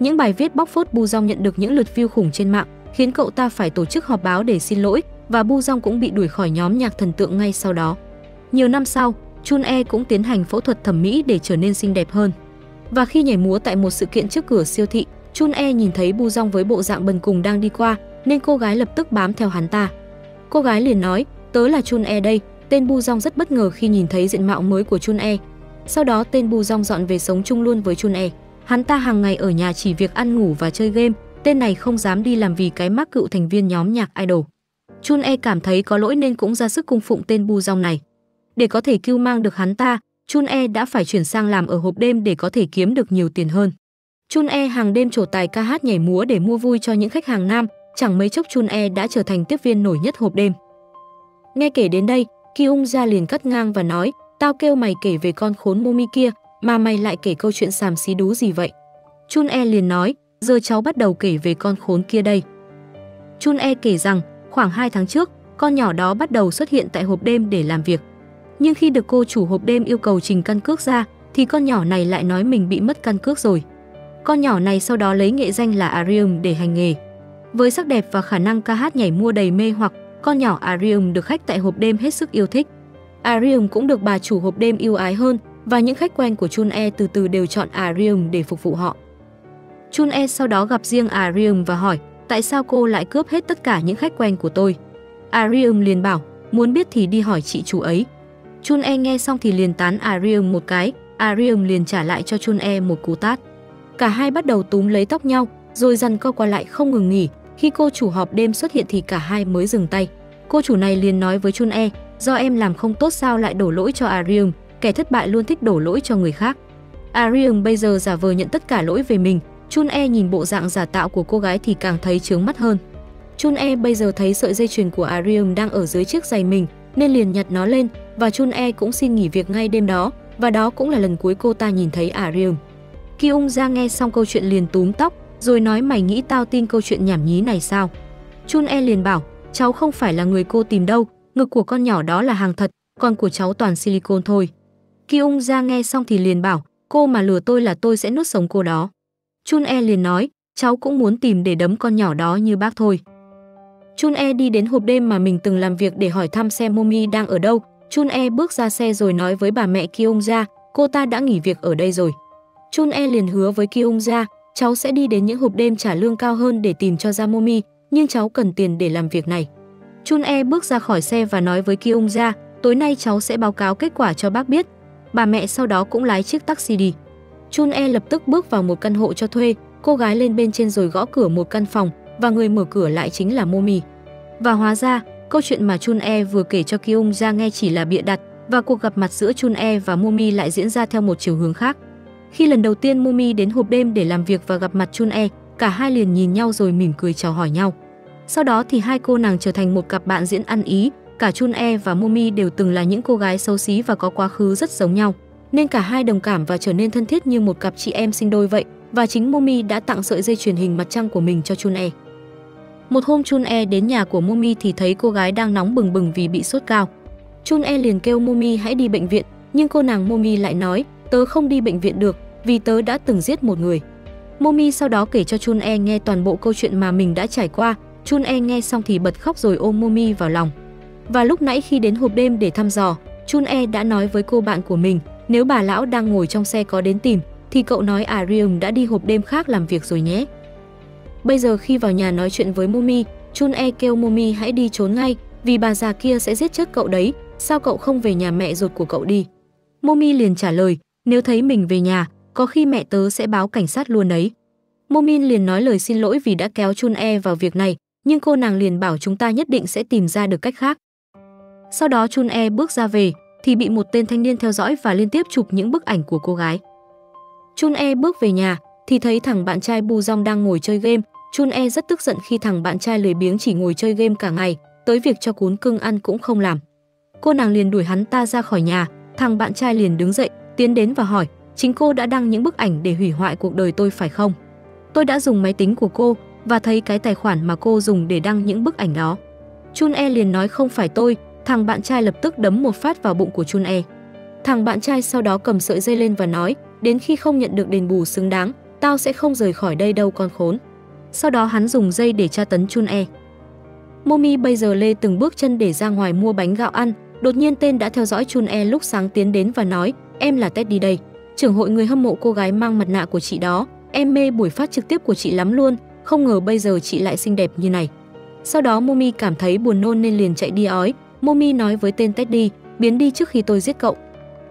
[SPEAKER 1] Những bài viết bóc phốt Bu Dong nhận được những lượt view khủng trên mạng, khiến cậu ta phải tổ chức họp báo để xin lỗi và Bu Dong cũng bị đuổi khỏi nhóm nhạc thần tượng ngay sau đó. Nhiều năm sau, Chun E cũng tiến hành phẫu thuật thẩm mỹ để trở nên xinh đẹp hơn. Và khi nhảy múa tại một sự kiện trước cửa siêu thị, Chun E nhìn thấy Bu Dong với bộ dạng bần cùng đang đi qua, nên cô gái lập tức bám theo hắn ta. Cô gái liền nói, tớ là Chun E đây, tên Bu Jong rất bất ngờ khi nhìn thấy diện mạo mới của Chun E. Sau đó tên Bu Jong dọn về sống chung luôn với Chun E. Hắn ta hàng ngày ở nhà chỉ việc ăn ngủ và chơi game, tên này không dám đi làm vì cái mắc cựu thành viên nhóm nhạc idol. Chun E cảm thấy có lỗi nên cũng ra sức cung phụng tên Bu Jong này. Để có thể cứu mang được hắn ta, Chun E đã phải chuyển sang làm ở hộp đêm để có thể kiếm được nhiều tiền hơn. Chun E hàng đêm trổ tài ca hát nhảy múa để mua vui cho những khách hàng nam, chẳng mấy chốc Chun E đã trở thành tiếp viên nổi nhất hộp đêm. Nghe kể đến đây, Kyung ra liền cắt ngang và nói, tao kêu mày kể về con khốn Momi kia, mà mày lại kể câu chuyện xàm xí đú gì vậy? Chun E liền nói, giờ cháu bắt đầu kể về con khốn kia đây. Chun E kể rằng, khoảng 2 tháng trước, con nhỏ đó bắt đầu xuất hiện tại hộp đêm để làm việc. Nhưng khi được cô chủ hộp đêm yêu cầu trình căn cước ra, thì con nhỏ này lại nói mình bị mất căn cước rồi. Con nhỏ này sau đó lấy nghệ danh là Arium để hành nghề. Với sắc đẹp và khả năng ca hát nhảy mua đầy mê hoặc, con nhỏ Arium được khách tại hộp đêm hết sức yêu thích. Arium cũng được bà chủ hộp đêm yêu ái hơn và những khách quen của Chun E từ từ đều chọn Arium để phục vụ họ. Chun E sau đó gặp riêng Arium và hỏi tại sao cô lại cướp hết tất cả những khách quen của tôi. Arium liền bảo muốn biết thì đi hỏi chị chủ ấy. Chun E nghe xong thì liền tán Arium một cái, Arium liền trả lại cho Chun E một cú tát. Cả hai bắt đầu túm lấy tóc nhau, rồi dằn co qua lại không ngừng nghỉ. Khi cô chủ họp đêm xuất hiện thì cả hai mới dừng tay. Cô chủ này liền nói với Chun E, do em làm không tốt sao lại đổ lỗi cho Arium, kẻ thất bại luôn thích đổ lỗi cho người khác. Arium bây giờ giả vờ nhận tất cả lỗi về mình, Chun E nhìn bộ dạng giả tạo của cô gái thì càng thấy chướng mắt hơn. Chun E bây giờ thấy sợi dây chuyền của Arium đang ở dưới chiếc giày mình nên liền nhặt nó lên và Chun E cũng xin nghỉ việc ngay đêm đó và đó cũng là lần cuối cô ta nhìn thấy Arium. Ki Ung ra nghe xong câu chuyện liền túm tóc rồi nói mày nghĩ tao tin câu chuyện nhảm nhí này sao? Chun E liền bảo cháu không phải là người cô tìm đâu, ngực của con nhỏ đó là hàng thật, còn của cháu toàn silicon thôi. Kyung ra nghe xong thì liền bảo cô mà lừa tôi là tôi sẽ nuốt sống cô đó. Chun E liền nói, cháu cũng muốn tìm để đấm con nhỏ đó như bác thôi. Chun E đi đến hộp đêm mà mình từng làm việc để hỏi thăm xem Momi đang ở đâu. Chun E bước ra xe rồi nói với bà mẹ Kyung ra, cô ta đã nghỉ việc ở đây rồi. Chun E liền hứa với Kyung ra, cháu sẽ đi đến những hộp đêm trả lương cao hơn để tìm cho ra Momi, nhưng cháu cần tiền để làm việc này. Chun E bước ra khỏi xe và nói với Kyung Ja, tối nay cháu sẽ báo cáo kết quả cho bác biết. Bà mẹ sau đó cũng lái chiếc taxi đi. Chun E lập tức bước vào một căn hộ cho thuê, cô gái lên bên trên rồi gõ cửa một căn phòng và người mở cửa lại chính là Momi. Và hóa ra, câu chuyện mà Chun E vừa kể cho Kyung ra nghe chỉ là bịa đặt và cuộc gặp mặt giữa Chun E và Momi lại diễn ra theo một chiều hướng khác. Khi lần đầu tiên Momi đến hộp đêm để làm việc và gặp mặt Chun E, cả hai liền nhìn nhau rồi mỉm cười chào hỏi nhau. Sau đó thì hai cô nàng trở thành một cặp bạn diễn ăn ý, cả Chun E và Momi đều từng là những cô gái xấu xí và có quá khứ rất giống nhau nên cả hai đồng cảm và trở nên thân thiết như một cặp chị em sinh đôi vậy và chính Momi đã tặng sợi dây truyền hình mặt trăng của mình cho Chun E. Một hôm Chun E đến nhà của Momi thì thấy cô gái đang nóng bừng bừng vì bị sốt cao. Chun E liền kêu Momi hãy đi bệnh viện, nhưng cô nàng Momi lại nói, tớ không đi bệnh viện được vì tớ đã từng giết một người. Momi sau đó kể cho Chun E nghe toàn bộ câu chuyện mà mình đã trải qua. Chun E nghe xong thì bật khóc rồi ôm Momi vào lòng. Và lúc nãy khi đến hộp đêm để thăm dò, Chun E đã nói với cô bạn của mình, nếu bà lão đang ngồi trong xe có đến tìm, thì cậu nói à Arium đã đi hộp đêm khác làm việc rồi nhé. Bây giờ khi vào nhà nói chuyện với Momi, Chun E kêu Momi hãy đi trốn ngay, vì bà già kia sẽ giết chết cậu đấy, sao cậu không về nhà mẹ ruột của cậu đi? Momi liền trả lời, nếu thấy mình về nhà, có khi mẹ tớ sẽ báo cảnh sát luôn đấy. Momin liền nói lời xin lỗi vì đã kéo Chun E vào việc này, nhưng cô nàng liền bảo chúng ta nhất định sẽ tìm ra được cách khác. Sau đó Chun E bước ra về, thì bị một tên thanh niên theo dõi và liên tiếp chụp những bức ảnh của cô gái. Chun E bước về nhà thì thấy thằng bạn trai Bu Dong đang ngồi chơi game. Chun E rất tức giận khi thằng bạn trai lười biếng chỉ ngồi chơi game cả ngày, tới việc cho cún cưng ăn cũng không làm. Cô nàng liền đuổi hắn ta ra khỏi nhà, thằng bạn trai liền đứng dậy, tiến đến và hỏi, chính cô đã đăng những bức ảnh để hủy hoại cuộc đời tôi phải không? Tôi đã dùng máy tính của cô và thấy cái tài khoản mà cô dùng để đăng những bức ảnh đó. Chun E liền nói không phải tôi, Thằng bạn trai lập tức đấm một phát vào bụng của Chun E. Thằng bạn trai sau đó cầm sợi dây lên và nói, đến khi không nhận được đền bù xứng đáng, tao sẽ không rời khỏi đây đâu con khốn. Sau đó hắn dùng dây để tra tấn Chun E. Momi bây giờ lê từng bước chân để ra ngoài mua bánh gạo ăn, đột nhiên tên đã theo dõi Chun E lúc sáng tiến đến và nói, em là Teddy đây, trưởng hội người hâm mộ cô gái mang mặt nạ của chị đó, em mê buổi phát trực tiếp của chị lắm luôn, không ngờ bây giờ chị lại xinh đẹp như này. Sau đó Momi cảm thấy buồn nôn nên liền chạy đi ói, Momi nói với tên Teddy, biến đi trước khi tôi giết cậu.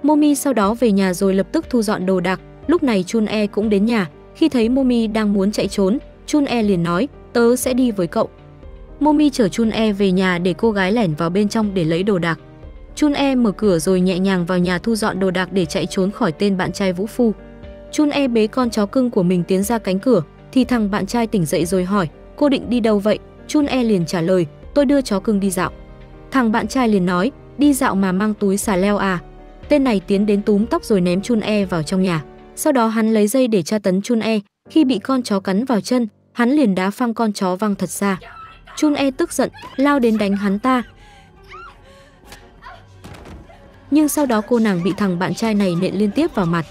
[SPEAKER 1] Momi sau đó về nhà rồi lập tức thu dọn đồ đạc, lúc này Chun E cũng đến nhà, khi thấy Momi đang muốn chạy trốn, Chun E liền nói, tớ sẽ đi với cậu. Momi chở Chun E về nhà để cô gái lẻn vào bên trong để lấy đồ đạc. Chun E mở cửa rồi nhẹ nhàng vào nhà thu dọn đồ đạc để chạy trốn khỏi tên bạn trai Vũ Phu. Chun E bế con chó cưng của mình tiến ra cánh cửa, thì thằng bạn trai tỉnh dậy rồi hỏi, cô định đi đâu vậy? Chun E liền trả lời, tôi đưa chó cưng đi dạo. Thằng bạn trai liền nói, đi dạo mà mang túi xà leo à? Tên này tiến đến túm tóc rồi ném Chun E vào trong nhà. Sau đó hắn lấy dây để tra tấn Chun E, khi bị con chó cắn vào chân, hắn liền đá phăng con chó văng thật xa. Chun E tức giận, lao đến đánh hắn ta. Nhưng sau đó cô nàng bị thằng bạn trai này nện liên tiếp vào mặt.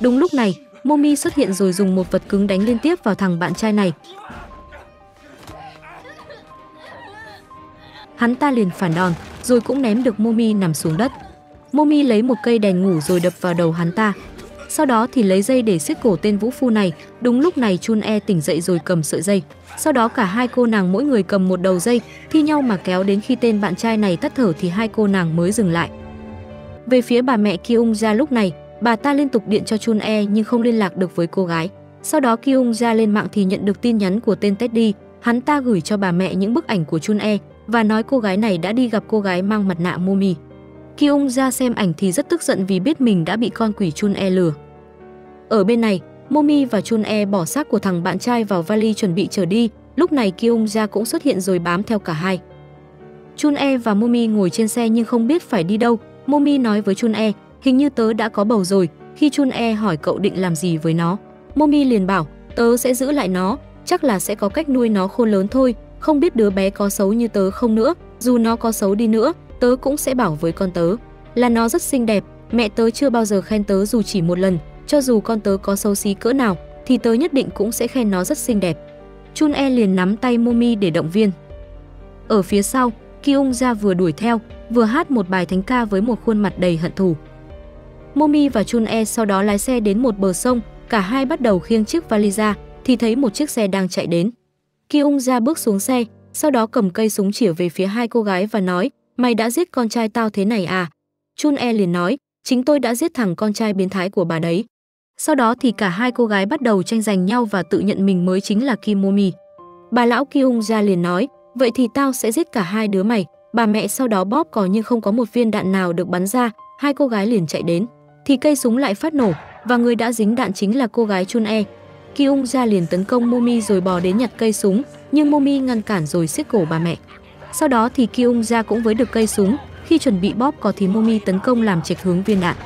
[SPEAKER 1] Đúng lúc này, Momi xuất hiện rồi dùng một vật cứng đánh liên tiếp vào thằng bạn trai này. Hắn ta liền phản đòn, rồi cũng ném được Momi nằm xuống đất. Momi lấy một cây đèn ngủ rồi đập vào đầu hắn ta. Sau đó thì lấy dây để siết cổ tên vũ phu này. Đúng lúc này Chun E tỉnh dậy rồi cầm sợi dây. Sau đó cả hai cô nàng mỗi người cầm một đầu dây, thi nhau mà kéo đến khi tên bạn trai này tắt thở thì hai cô nàng mới dừng lại. Về phía bà mẹ Kyung Ja lúc này, bà ta liên tục điện cho Chun E nhưng không liên lạc được với cô gái. Sau đó Kyung Ja lên mạng thì nhận được tin nhắn của tên Teddy, hắn ta gửi cho bà mẹ những bức ảnh của Chun E và nói cô gái này đã đi gặp cô gái mang mặt nạ Momi. Kyung Ja xem ảnh thì rất tức giận vì biết mình đã bị con quỷ Chun E lừa. Ở bên này, Momi và Chun E bỏ xác của thằng bạn trai vào vali chuẩn bị trở đi, lúc này Kyung Ja cũng xuất hiện rồi bám theo cả hai. Chun E và Momi ngồi trên xe nhưng không biết phải đi đâu, Momi nói với Chun E, hình như tớ đã có bầu rồi, khi Chun E hỏi cậu định làm gì với nó. Momi liền bảo, tớ sẽ giữ lại nó, chắc là sẽ có cách nuôi nó khôn lớn thôi, không biết đứa bé có xấu như tớ không nữa, dù nó có xấu đi nữa, tớ cũng sẽ bảo với con tớ. Là nó rất xinh đẹp, mẹ tớ chưa bao giờ khen tớ dù chỉ một lần, cho dù con tớ có xấu xí cỡ nào, thì tớ nhất định cũng sẽ khen nó rất xinh đẹp. Chun E liền nắm tay Momi để động viên. Ở phía sau, Kyung ra vừa đuổi theo, vừa hát một bài thánh ca với một khuôn mặt đầy hận thù. Momi và Chun E sau đó lái xe đến một bờ sông, cả hai bắt đầu khiêng chiếc vali ra, thì thấy một chiếc xe đang chạy đến. Kyung ra bước xuống xe, sau đó cầm cây súng chỉ về phía hai cô gái và nói, mày đã giết con trai tao thế này à? Chun E liền nói, chính tôi đã giết thằng con trai biến thái của bà đấy. Sau đó thì cả hai cô gái bắt đầu tranh giành nhau và tự nhận mình mới chính là Kim Momi. Bà lão Kyung ra liền nói, vậy thì tao sẽ giết cả hai đứa mày. Bà mẹ sau đó bóp cò nhưng không có một viên đạn nào được bắn ra, hai cô gái liền chạy đến. Thì cây súng lại phát nổ và người đã dính đạn chính là cô gái Chun E. Kyung ra liền tấn công Momi rồi bò đến nhặt cây súng, nhưng Momi ngăn cản rồi siết cổ bà mẹ. Sau đó thì Kyung ra cũng với được cây súng, khi chuẩn bị bóp cò thì Momi tấn công làm chệch hướng viên đạn.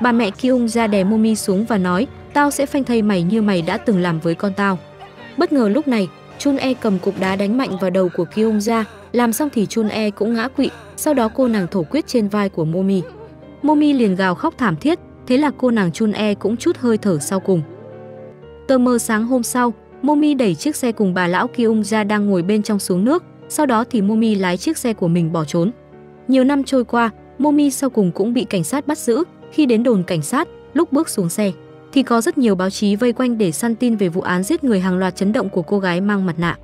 [SPEAKER 1] Bà mẹ Kyung ra đè Momi xuống và nói, tao sẽ phanh thây mày như mày đã từng làm với con tao. Bất ngờ lúc này, Chun E cầm cục đá đánh mạnh vào đầu của Kyung ra, làm xong thì Chun E cũng ngã quỵ, sau đó cô nàng thổ quyết trên vai của Momi. Momi liền gào khóc thảm thiết, thế là cô nàng Chun E cũng chút hơi thở sau cùng. Tờ mờ sáng hôm sau, Momi đẩy chiếc xe cùng bà lão Kyung ra đang ngồi bên trong xuống nước, sau đó thì Momi lái chiếc xe của mình bỏ trốn. Nhiều năm trôi qua, Momi sau cùng cũng bị cảnh sát bắt giữ, khi đến đồn cảnh sát, lúc bước xuống xe thì có rất nhiều báo chí vây quanh để săn tin về vụ án giết người hàng loạt chấn động của cô gái mang mặt nạ.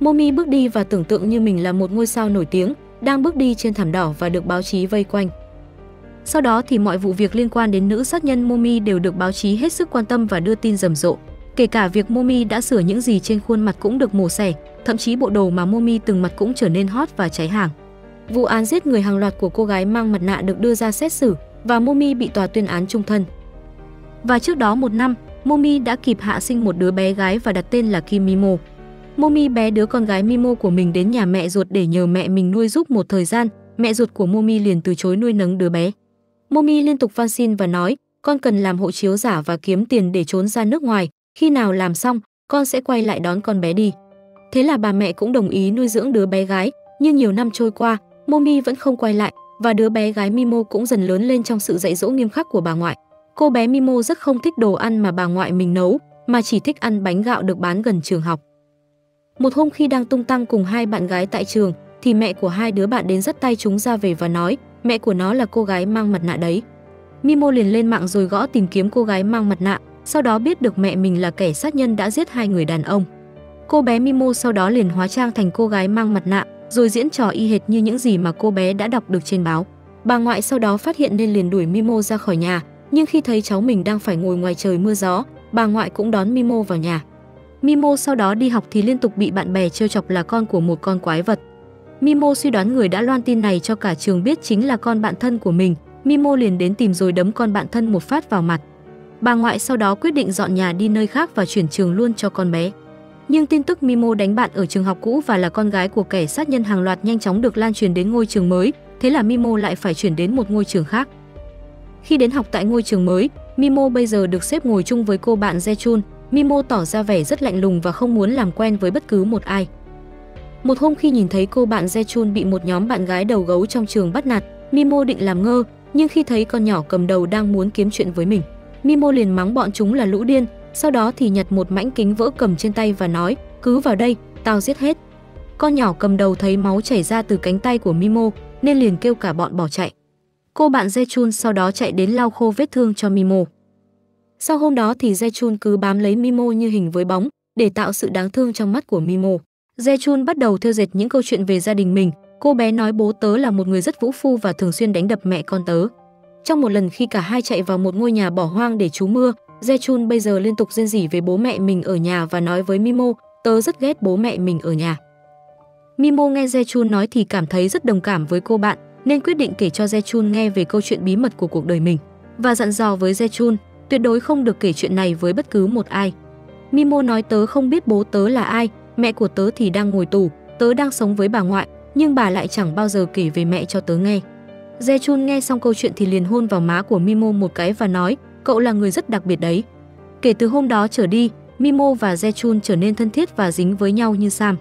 [SPEAKER 1] Momi bước đi và tưởng tượng như mình là một ngôi sao nổi tiếng, đang bước đi trên thảm đỏ và được báo chí vây quanh. Sau đó thì mọi vụ việc liên quan đến nữ sát nhân Momi đều được báo chí hết sức quan tâm và đưa tin rầm rộ. Kể cả việc Momi đã sửa những gì trên khuôn mặt cũng được mổ xẻ, thậm chí bộ đồ mà Momi từng mặc cũng trở nên hot và cháy hàng. Vụ án giết người hàng loạt của cô gái mang mặt nạ được đưa ra xét xử và Momi bị tòa tuyên án trung thân. Và trước đó một năm, Momi đã kịp hạ sinh một đứa bé gái và đặt tên là Kim Mimo. Momi bé đứa con gái Mimo của mình đến nhà mẹ ruột để nhờ mẹ mình nuôi giúp một thời gian, mẹ ruột của Momi liền từ chối nuôi nấng đứa bé. Momi liên tục van xin và nói, con cần làm hộ chiếu giả và kiếm tiền để trốn ra nước ngoài, khi nào làm xong, con sẽ quay lại đón con bé đi. Thế là bà mẹ cũng đồng ý nuôi dưỡng đứa bé gái, nhưng nhiều năm trôi qua, Momi vẫn không quay lại và đứa bé gái Mimo cũng dần lớn lên trong sự dạy dỗ nghiêm khắc của bà ngoại. Cô bé Mimo rất không thích đồ ăn mà bà ngoại mình nấu, mà chỉ thích ăn bánh gạo được bán gần trường học. Một hôm khi đang tung tăng cùng hai bạn gái tại trường, thì mẹ của hai đứa bạn đến dắt tay chúng ra về và nói, mẹ của nó là cô gái mang mặt nạ đấy. Mimo liền lên mạng rồi gõ tìm kiếm cô gái mang mặt nạ, sau đó biết được mẹ mình là kẻ sát nhân đã giết hai người đàn ông. Cô bé Mimo sau đó liền hóa trang thành cô gái mang mặt nạ, rồi diễn trò y hệt như những gì mà cô bé đã đọc được trên báo. Bà ngoại sau đó phát hiện nên liền đuổi Mimo ra khỏi nhà, nhưng khi thấy cháu mình đang phải ngồi ngoài trời mưa gió, bà ngoại cũng đón Mimo vào nhà. Mimo sau đó đi học thì liên tục bị bạn bè trêu chọc là con của một con quái vật. Mimo suy đoán người đã loan tin này cho cả trường biết chính là con bạn thân của mình, Mimo liền đến tìm rồi đấm con bạn thân một phát vào mặt. Bà ngoại sau đó quyết định dọn nhà đi nơi khác và chuyển trường luôn cho con bé. Nhưng tin tức Mimo đánh bạn ở trường học cũ và là con gái của kẻ sát nhân hàng loạt nhanh chóng được lan truyền đến ngôi trường mới, thế là Mimo lại phải chuyển đến một ngôi trường khác. Khi đến học tại ngôi trường mới, Mimo bây giờ được xếp ngồi chung với cô bạn Jechun. Mimo tỏ ra vẻ rất lạnh lùng và không muốn làm quen với bất cứ một ai. Một hôm khi nhìn thấy cô bạn Jechun bị một nhóm bạn gái đầu gấu trong trường bắt nạt, Mimo định làm ngơ, nhưng khi thấy con nhỏ cầm đầu đang muốn kiếm chuyện với mình, Mimo liền mắng bọn chúng là lũ điên, sau đó thì nhặt một mảnh kính vỡ cầm trên tay và nói, cứ vào đây, tao giết hết. Con nhỏ cầm đầu thấy máu chảy ra từ cánh tay của Mimo, nên liền kêu cả bọn bỏ chạy. Cô bạn Jechun sau đó chạy đến lau khô vết thương cho Mimo. Sau hôm đó thì Jechun cứ bám lấy Mimo như hình với bóng, để tạo sự đáng thương trong mắt của Mimo. Jechun bắt đầu theo dệt những câu chuyện về gia đình mình, cô bé nói bố tớ là một người rất vũ phu và thường xuyên đánh đập mẹ con tớ. Trong một lần khi cả hai chạy vào một ngôi nhà bỏ hoang để trú mưa, Jechun bây giờ liên tục rên rỉ về bố mẹ mình ở nhà và nói với Mimo, tớ rất ghét bố mẹ mình ở nhà. Mimo nghe Jechun nói thì cảm thấy rất đồng cảm với cô bạn, nên quyết định kể cho Jechun nghe về câu chuyện bí mật của cuộc đời mình và dặn dò với Jechun tuyệt đối không được kể chuyện này với bất cứ một ai. Mimo nói tớ không biết bố tớ là ai, mẹ của tớ thì đang ngồi tù, tớ đang sống với bà ngoại, nhưng bà lại chẳng bao giờ kể về mẹ cho tớ nghe. Jechun nghe xong câu chuyện thì liền hôn vào má của Mimo một cái và nói, cậu là người rất đặc biệt đấy. Kể từ hôm đó trở đi, Mimo và Jechun trở nên thân thiết và dính với nhau như Sam.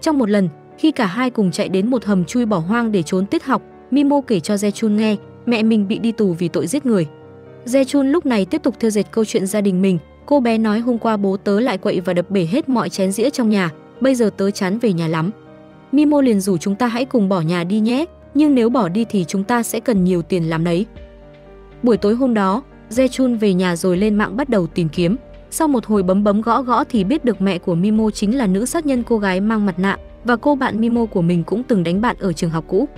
[SPEAKER 1] Trong một lần, khi cả hai cùng chạy đến một hầm chui bỏ hoang để trốn tiết học, Mimo kể cho Jechun nghe, mẹ mình bị đi tù vì tội giết người. Jechun lúc này tiếp tục thưa dệt câu chuyện gia đình mình, cô bé nói hôm qua bố tớ lại quậy và đập bể hết mọi chén dĩa trong nhà, bây giờ tớ chán về nhà lắm. Mimo liền rủ chúng ta hãy cùng bỏ nhà đi nhé, nhưng nếu bỏ đi thì chúng ta sẽ cần nhiều tiền làm đấy. Buổi tối hôm đó, Jechun về nhà rồi lên mạng bắt đầu tìm kiếm. Sau một hồi bấm bấm gõ gõ thì biết được mẹ của Mimo chính là nữ sát nhân cô gái mang mặt nạ và cô bạn Mimo của mình cũng từng đánh bạn ở trường học cũ.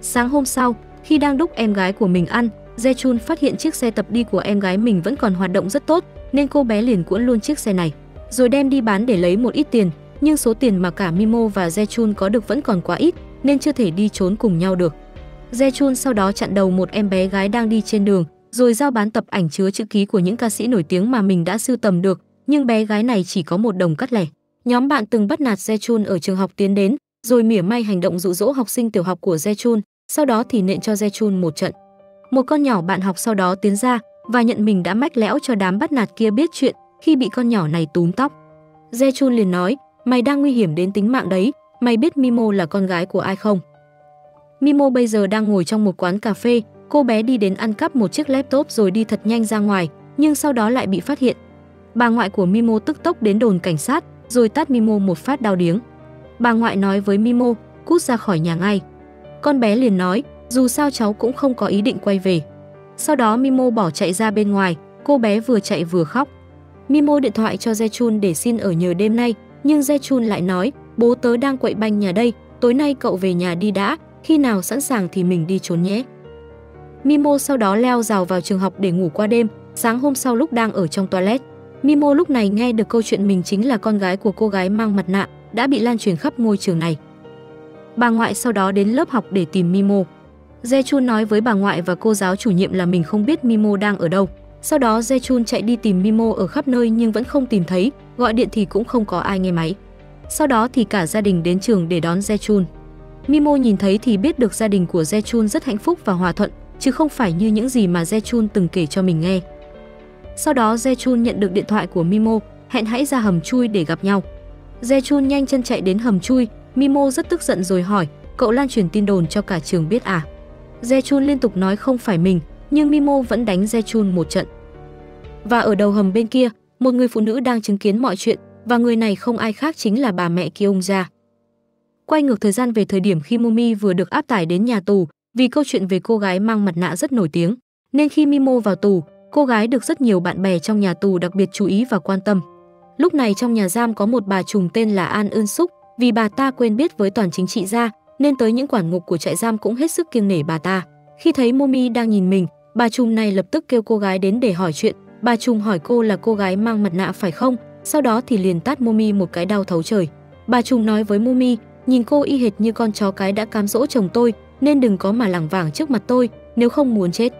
[SPEAKER 1] Sáng hôm sau, khi đang đúc em gái của mình ăn, Jechun phát hiện chiếc xe tập đi của em gái mình vẫn còn hoạt động rất tốt, nên cô bé liền cuỗn luôn chiếc xe này, rồi đem đi bán để lấy một ít tiền, nhưng số tiền mà cả Mimo và Jechun có được vẫn còn quá ít, nên chưa thể đi trốn cùng nhau được. Jechun sau đó chặn đầu một em bé gái đang đi trên đường, rồi giao bán tập ảnh chứa chữ ký của những ca sĩ nổi tiếng mà mình đã sưu tầm được, nhưng bé gái này chỉ có một đồng cắt lẻ. Nhóm bạn từng bắt nạt Jechun ở trường học tiến đến, rồi mỉa mai hành động dụ dỗ học sinh tiểu học của Jechun, sau đó thì nện cho Jechun một trận. Một con nhỏ bạn học sau đó tiến ra và nhận mình đã mách lẽo cho đám bắt nạt kia biết chuyện khi bị con nhỏ này túm tóc. Jechun liền nói, mày đang nguy hiểm đến tính mạng đấy, mày biết Mimo là con gái của ai không? Mimo bây giờ đang ngồi trong một quán cà phê, cô bé đi đến ăn cắp một chiếc laptop rồi đi thật nhanh ra ngoài, nhưng sau đó lại bị phát hiện. Bà ngoại của Mimo tức tốc đến đồn cảnh sát, rồi tát Mimo một phát đau điếng. Bà ngoại nói với Mimo, cút ra khỏi nhà ngay. Con bé liền nói, dù sao cháu cũng không có ý định quay về. Sau đó Mimo bỏ chạy ra bên ngoài, cô bé vừa chạy vừa khóc. Mimo điện thoại cho Jechun để xin ở nhờ đêm nay, nhưng Jechun lại nói, bố tớ đang quậy banh nhà đây, tối nay cậu về nhà đi đã, khi nào sẵn sàng thì mình đi trốn nhé. Mimo sau đó leo rào vào trường học để ngủ qua đêm, sáng hôm sau lúc đang ở trong toilet. Mimo lúc này nghe được câu chuyện mình chính là con gái của cô gái mang mặt nạ, đã bị lan truyền khắp ngôi trường này. Bà ngoại sau đó đến lớp học để tìm Mimo. Jechun nói với bà ngoại và cô giáo chủ nhiệm là mình không biết Mimo đang ở đâu. Sau đó Jechun chạy đi tìm Mimo ở khắp nơi nhưng vẫn không tìm thấy, gọi điện thì cũng không có ai nghe máy. Sau đó thì cả gia đình đến trường để đón Jechun. Mimo nhìn thấy thì biết được gia đình của Jechun rất hạnh phúc và hòa thuận, chứ không phải như những gì mà Jechun từng kể cho mình nghe. Sau đó Jechun nhận được điện thoại của Mimo, hẹn hãy ra hầm chui để gặp nhau. Jechun nhanh chân chạy đến hầm chui, Mimo rất tức giận rồi hỏi, cậu lan truyền tin đồn cho cả trường biết à? Jechun liên tục nói không phải mình, nhưng Mimo vẫn đánh Jechun một trận. Và ở đầu hầm bên kia, một người phụ nữ đang chứng kiến mọi chuyện và người này không ai khác chính là bà mẹ Kyung Ja. Quay ngược thời gian về thời điểm khi Momi vừa được áp tải đến nhà tù, vì câu chuyện về cô gái mang mặt nạ rất nổi tiếng, nên khi Mimo vào tù, cô gái được rất nhiều bạn bè trong nhà tù đặc biệt chú ý và quan tâm. Lúc này trong nhà giam có một bà trùm tên là An Ưn Súc, vì bà ta quen biết với toàn chính trị gia, nên tới những quản ngục của trại giam cũng hết sức kiêng nể bà ta. Khi thấy Momi đang nhìn mình, bà trùm này lập tức kêu cô gái đến để hỏi chuyện. Bà trùm hỏi cô là cô gái mang mặt nạ phải không? Sau đó thì liền tát Momi một cái đau thấu trời. Bà trùm nói với Momi, nhìn cô y hệt như con chó cái đã cám dỗ chồng tôi, nên đừng có mà lẳng vảng trước mặt tôi, nếu không muốn chết.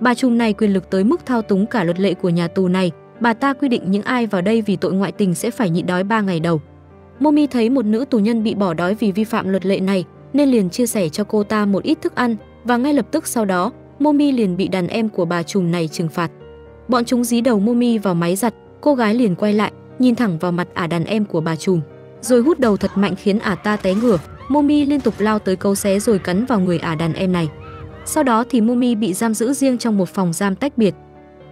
[SPEAKER 1] Bà trùm này quyền lực tới mức thao túng cả luật lệ của nhà tù này, bà ta quy định những ai vào đây vì tội ngoại tình sẽ phải nhịn đói 3 ngày đầu. Momi thấy một nữ tù nhân bị bỏ đói vì vi phạm luật lệ này, nên liền chia sẻ cho cô ta một ít thức ăn và ngay lập tức sau đó, Momi liền bị đàn em của bà trùm này trừng phạt. Bọn chúng dí đầu Momi vào máy giặt, cô gái liền quay lại, nhìn thẳng vào mặt ả đàn em của bà trùm, rồi hút đầu thật mạnh khiến ả ta té ngửa. Momi liên tục lao tới câu xé rồi cắn vào người ả đàn em này. Sau đó thì Momi bị giam giữ riêng trong một phòng giam tách biệt.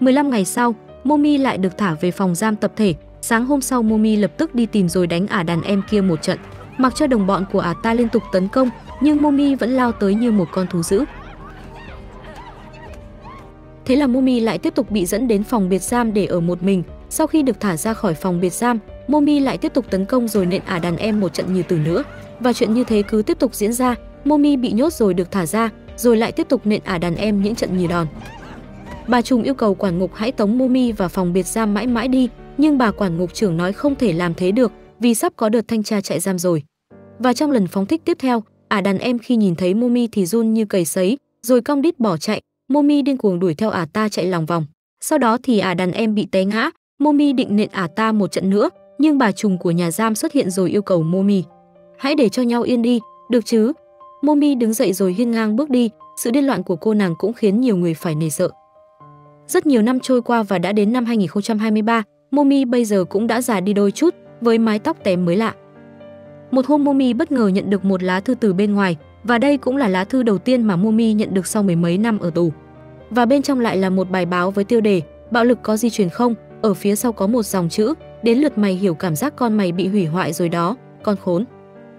[SPEAKER 1] 15 ngày sau, Momi lại được thả về phòng giam tập thể. Sáng hôm sau Momi lập tức đi tìm rồi đánh ả đàn em kia một trận. Mặc cho đồng bọn của ả ta liên tục tấn công, nhưng Momi vẫn lao tới như một con thú dữ. Thế là Momi lại tiếp tục bị dẫn đến phòng biệt giam để ở một mình. Sau khi được thả ra khỏi phòng biệt giam, Momi lại tiếp tục tấn công rồi nện ả đàn em một trận như từ nữa. Và chuyện như thế cứ tiếp tục diễn ra, Momi bị nhốt rồi được thả ra, rồi lại tiếp tục nện ả đàn em những trận như đòn. Bà Trùng yêu cầu quản ngục hãy tống Momi vào phòng biệt giam mãi mãi đi, nhưng bà quản ngục trưởng nói không thể làm thế được vì sắp có đợt thanh tra trại giam rồi. Và trong lần phóng thích tiếp theo, ả đàn em khi nhìn thấy Momi thì run như cầy sấy, rồi cong đít bỏ chạy, Momi điên cuồng đuổi theo ả ta chạy lòng vòng. Sau đó thì ả đàn em bị té ngã, Momi định nện ả ta một trận nữa, nhưng bà trùng của nhà giam xuất hiện rồi yêu cầu Momi. Hãy để cho nhau yên đi, được chứ? Momi đứng dậy rồi hiên ngang bước đi, sự điên loạn của cô nàng cũng khiến nhiều người phải nề sợ. Rất nhiều năm trôi qua và đã đến năm 2023, Momi bây giờ cũng đã già đi đôi chút, với mái tóc tém mới lạ. Một hôm Momi bất ngờ nhận được một lá thư từ bên ngoài, và đây cũng là lá thư đầu tiên mà Momi nhận được sau mười mấy năm ở tù. Và bên trong lại là một bài báo với tiêu đề Bạo lực có di truyền không? Ở phía sau có một dòng chữ, đến lượt mày hiểu cảm giác con mày bị hủy hoại rồi đó, con khốn.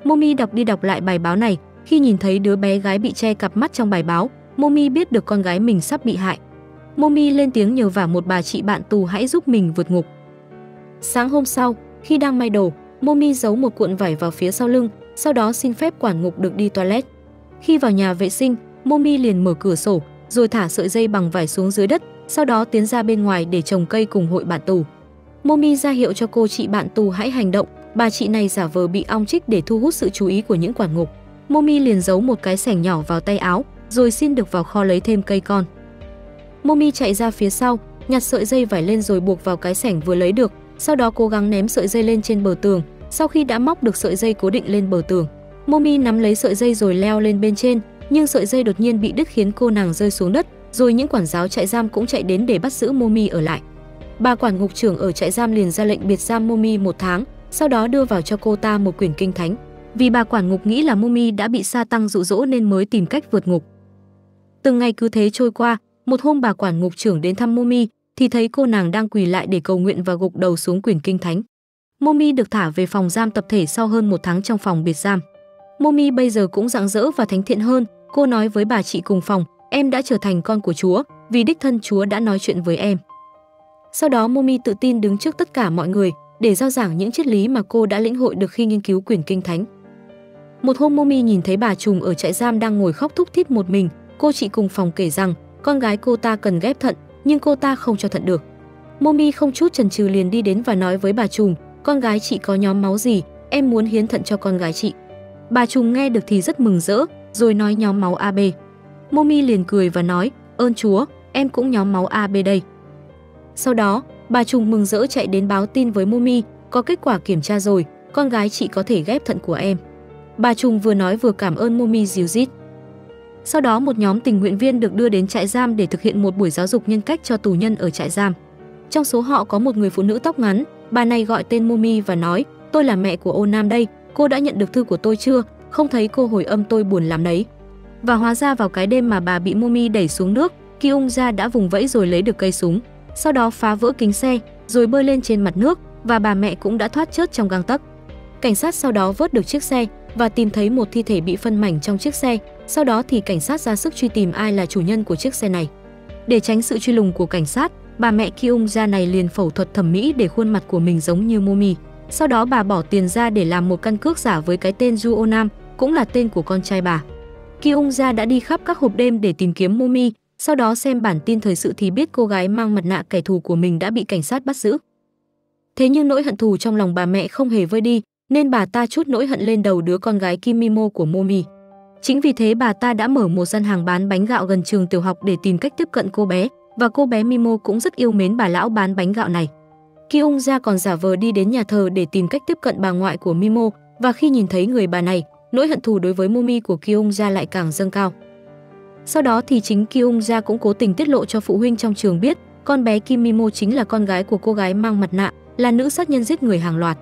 [SPEAKER 1] Momi đọc đi đọc lại bài báo này, khi nhìn thấy đứa bé gái bị che cặp mắt trong bài báo, Momi biết được con gái mình sắp bị hại. Momi lên tiếng nhờ vả một bà chị bạn tù hãy giúp mình vượt ngục. Sáng hôm sau, khi đang may đồ, Momi giấu một cuộn vải vào phía sau lưng, sau đó xin phép quản ngục được đi toilet. Khi vào nhà vệ sinh, Momi liền mở cửa sổ, rồi thả sợi dây bằng vải xuống dưới đất, sau đó tiến ra bên ngoài để trồng cây cùng hội bạn tù. Momi ra hiệu cho cô chị bạn tù hãy hành động, bà chị này giả vờ bị ong chích để thu hút sự chú ý của những quản ngục. Momi liền giấu một cái sẻng nhỏ vào tay áo, rồi xin được vào kho lấy thêm cây con. Momi chạy ra phía sau, nhặt sợi dây vải lên rồi buộc vào cái sẻng vừa lấy được, sau đó cố gắng ném sợi dây lên trên bờ tường. Sau khi đã móc được sợi dây cố định lên bờ tường, Momi nắm lấy sợi dây rồi leo lên bên trên, nhưng sợi dây đột nhiên bị đứt khiến cô nàng rơi xuống đất, rồi những quản giáo trại giam cũng chạy đến để bắt giữ Momi ở lại. Bà quản ngục trưởng ở trại giam liền ra lệnh biệt giam Momi một tháng, sau đó đưa vào cho cô ta một quyển kinh thánh. Vì bà quản ngục nghĩ là Momi đã bị sa tăng dụ dỗ nên mới tìm cách vượt ngục. Từng ngày cứ thế trôi qua, một hôm bà quản ngục trưởng đến thăm Momi thì thấy cô nàng đang quỳ lại để cầu nguyện và gục đầu xuống quyển kinh thánh. Momi được thả về phòng giam tập thể sau hơn một tháng trong phòng biệt giam. Momi bây giờ cũng rạng rỡ và thánh thiện hơn, cô nói với bà chị cùng phòng, em đã trở thành con của Chúa, vì đích thân Chúa đã nói chuyện với em. Sau đó Momi tự tin đứng trước tất cả mọi người để giao giảng những triết lý mà cô đã lĩnh hội được khi nghiên cứu quyển kinh thánh. Một hôm Momi nhìn thấy bà trùng ở trại giam đang ngồi khóc thúc thít một mình, cô chị cùng phòng kể rằng con gái cô ta cần ghép thận, nhưng cô ta không cho thận được. Momi không chút chần chừ liền đi đến và nói với bà trùng, con gái chị có nhóm máu gì, em muốn hiến thận cho con gái chị. Bà trùng nghe được thì rất mừng rỡ, rồi nói nhóm máu AB. Momi liền cười và nói, ơn Chúa, em cũng nhóm máu AB đây. Sau đó, bà trùng mừng rỡ chạy đến báo tin với Momi, có kết quả kiểm tra rồi, con gái chị có thể ghép thận của em. Bà trùng vừa nói vừa cảm ơn Momi díu dít. Sau đó một nhóm tình nguyện viên được đưa đến trại giam để thực hiện một buổi giáo dục nhân cách cho tù nhân ở trại giam. Trong số họ có một người phụ nữ tóc ngắn, bà này gọi tên Momi và nói, tôi là mẹ của ô Nam đây, cô đã nhận được thư của tôi chưa? Không thấy cô hồi âm tôi buồn lắm đấy. Và hóa ra vào cái đêm mà bà bị Momi đẩy xuống nước, Kyung ra đã vùng vẫy rồi lấy được cây súng. sau đó phá vỡ kính xe, rồi bơi lên trên mặt nước và bà mẹ cũng đã thoát chết trong gang tấc. Cảnh sát sau đó vớt được chiếc xe và tìm thấy một thi thể bị phân mảnh trong chiếc xe, sau đó thì cảnh sát ra sức truy tìm ai là chủ nhân của chiếc xe này. Để tránh sự truy lùng của cảnh sát, bà mẹ Kyung Ra này liền phẫu thuật thẩm mỹ để khuôn mặt của mình giống như Momi. Sau đó bà bỏ tiền ra để làm một căn cước giả với cái tên Ju Nam, cũng là tên của con trai bà. Kyung Ra đã đi khắp các hộp đêm để tìm kiếm Momi, sau đó xem bản tin thời sự thì biết cô gái mang mặt nạ kẻ thù của mình đã bị cảnh sát bắt giữ. Thế nhưng nỗi hận thù trong lòng bà mẹ không hề vơi đi, nên bà ta chút nỗi hận lên đầu đứa con gái Kimimo của Momi. Chính vì thế bà ta đã mở một gian hàng bán bánh gạo gần trường tiểu học để tìm cách tiếp cận cô bé, và cô bé Mimo cũng rất yêu mến bà lão bán bánh gạo này. Kyung Ra còn giả vờ đi đến nhà thờ để tìm cách tiếp cận bà ngoại của Mimo, và khi nhìn thấy người bà này, nỗi hận thù đối với Momi của Kyung Ra lại càng dâng cao. Sau đó thì chính Kyung Ra cũng cố tình tiết lộ cho phụ huynh trong trường biết con bé Kim Mimo chính là con gái của cô gái mang mặt nạ, là nữ sát nhân giết người hàng loạt.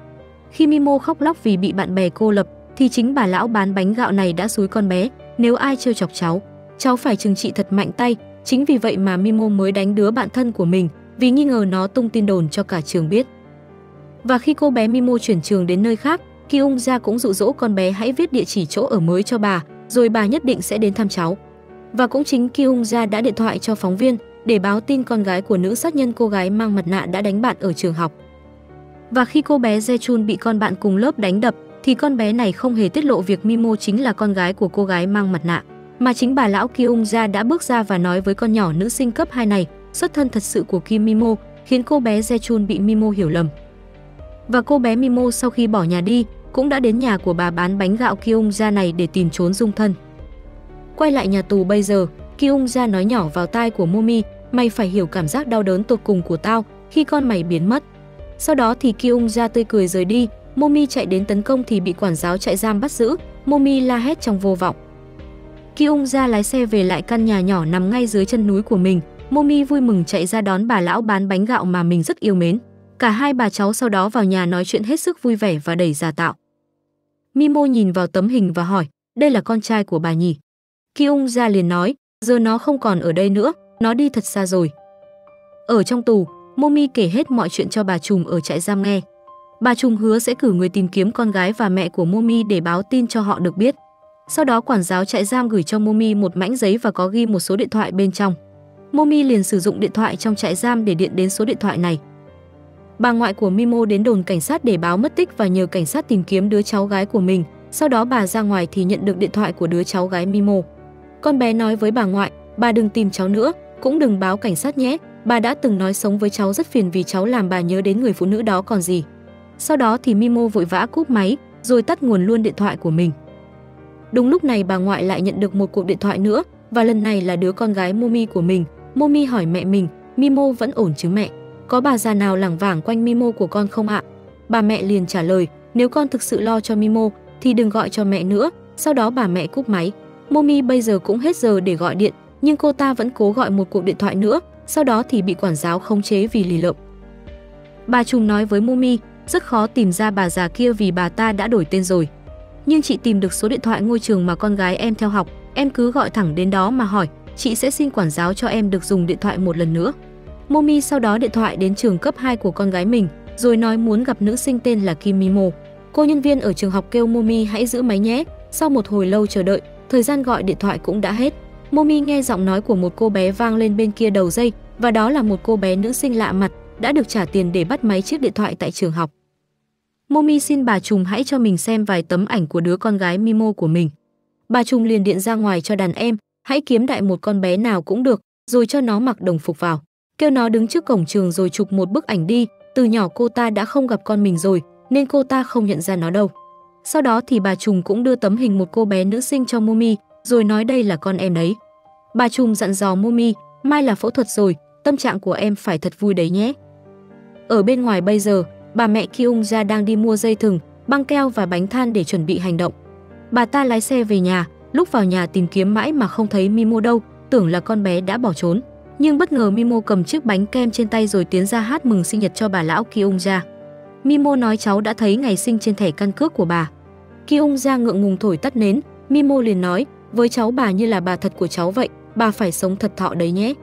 [SPEAKER 1] Khi Mimo khóc lóc vì bị bạn bè cô lập, thì chính bà lão bán bánh gạo này đã xúi con bé, nếu ai trêu chọc cháu, cháu phải trừng trị thật mạnh tay, chính vì vậy mà Mimo mới đánh đứa bạn thân của mình, vì nghi ngờ nó tung tin đồn cho cả trường biết. Và khi cô bé Mimo chuyển trường đến nơi khác, Kyung Ra cũng dụ dỗ con bé hãy viết địa chỉ chỗ ở mới cho bà, rồi bà nhất định sẽ đến thăm cháu. Và cũng chính Kyung Ra đã điện thoại cho phóng viên để báo tin con gái của nữ sát nhân cô gái mang mặt nạ đã đánh bạn ở trường học. Và khi cô bé Jechun bị con bạn cùng lớp đánh đập, thì con bé này không hề tiết lộ việc Mimo chính là con gái của cô gái mang mặt nạ, mà chính bà lão Kyung Ra đã bước ra và nói với con nhỏ nữ sinh cấp 2 này, xuất thân thật sự của Kim Mimo, khiến cô bé Jechun bị Mimo hiểu lầm. Và cô bé Mimo sau khi bỏ nhà đi, cũng đã đến nhà của bà bán bánh gạo Kyung Ra này để tìm trốn dung thân. Quay lại nhà tù bây giờ, Kyung Ra nói nhỏ vào tai của Momi, mày phải hiểu cảm giác đau đớn tột cùng của tao khi con mày biến mất. Sau đó thì Kyung Ra tươi cười rời đi, Momi chạy đến tấn công thì bị quản giáo trại giam bắt giữ, Momi la hét trong vô vọng. Kyung Ra lái xe về lại căn nhà nhỏ nằm ngay dưới chân núi của mình, Momi vui mừng chạy ra đón bà lão bán bánh gạo mà mình rất yêu mến. Cả hai bà cháu sau đó vào nhà nói chuyện hết sức vui vẻ và đầy giả tạo. Mimo nhìn vào tấm hình và hỏi, đây là con trai của bà nhỉ? Kyung Ra liền nói, giờ nó không còn ở đây nữa, nó đi thật xa rồi. Ở trong tù, Momi kể hết mọi chuyện cho bà Trùm ở trại giam nghe. Bà Trùm hứa sẽ cử người tìm kiếm con gái và mẹ của Momi để báo tin cho họ được biết. Sau đó quản giáo trại giam gửi cho Momi một mảnh giấy và có ghi một số điện thoại bên trong. Momi liền sử dụng điện thoại trong trại giam để điện đến số điện thoại này. Bà ngoại của Mimo đến đồn cảnh sát để báo mất tích và nhờ cảnh sát tìm kiếm đứa cháu gái của mình. Sau đó bà ra ngoài thì nhận được điện thoại của đứa cháu gái Mimo. Con bé nói với bà ngoại, bà đừng tìm cháu nữa, cũng đừng báo cảnh sát nhé, bà đã từng nói sống với cháu rất phiền vì cháu làm bà nhớ đến người phụ nữ đó còn gì. Sau đó thì Mimo vội vã cúp máy, rồi tắt nguồn luôn điện thoại của mình. Đúng lúc này bà ngoại lại nhận được một cuộc điện thoại nữa, và lần này là đứa con gái Momi của mình. Momi hỏi mẹ mình, Mimo vẫn ổn chứ mẹ? Có bà già nào lẳng vảng quanh Mimo của con không ạ? Bà mẹ liền trả lời, nếu con thực sự lo cho Mimo thì đừng gọi cho mẹ nữa. Sau đó bà mẹ cúp máy. Momi bây giờ cũng hết giờ để gọi điện, nhưng cô ta vẫn cố gọi một cuộc điện thoại nữa, sau đó thì bị quản giáo khống chế vì lì lợm. Bà Trùng nói với Momi, rất khó tìm ra bà già kia vì bà ta đã đổi tên rồi. Nhưng chị tìm được số điện thoại ngôi trường mà con gái em theo học, em cứ gọi thẳng đến đó mà hỏi, chị sẽ xin quản giáo cho em được dùng điện thoại một lần nữa. Momi sau đó điện thoại đến trường cấp 2 của con gái mình, rồi nói muốn gặp nữ sinh tên là Kim Mimo. Cô nhân viên ở trường học kêu Momi hãy giữ máy nhé. Sau một hồi lâu chờ đợi, thời gian gọi điện thoại cũng đã hết. Momi nghe giọng nói của một cô bé vang lên bên kia đầu dây và đó là một cô bé nữ sinh lạ mặt đã được trả tiền để bắt máy chiếc điện thoại tại trường học. Momi xin bà Trùng hãy cho mình xem vài tấm ảnh của đứa con gái Mimo của mình. Bà Trùng liền điện ra ngoài cho đàn em, hãy kiếm đại một con bé nào cũng được, rồi cho nó mặc đồng phục vào. Kêu nó đứng trước cổng trường rồi chụp một bức ảnh đi, từ nhỏ cô ta đã không gặp con mình rồi, nên cô ta không nhận ra nó đâu. Sau đó thì bà Trùng cũng đưa tấm hình một cô bé nữ sinh cho Momi, rồi nói đây là con em đấy. Bà Trùm dặn dò Mumi, mai là phẫu thuật rồi, tâm trạng của em phải thật vui đấy nhé. Ở bên ngoài bây giờ, bà mẹ Kyung ra đang đi mua dây thừng, băng keo và bánh than để chuẩn bị hành động. Bà ta lái xe về nhà, lúc vào nhà tìm kiếm mãi mà không thấy Mimo đâu, tưởng là con bé đã bỏ trốn. Nhưng bất ngờ Mimo cầm chiếc bánh kem trên tay rồi tiến ra hát mừng sinh nhật cho bà lão Kyung ra. Mimo nói cháu đã thấy ngày sinh trên thẻ căn cước của bà. Kyung ra ngượng ngùng thổi tắt nến, Mimo liền nói, với cháu bà như là bà thật của cháu vậy, bà phải sống thật thọ đấy nhé.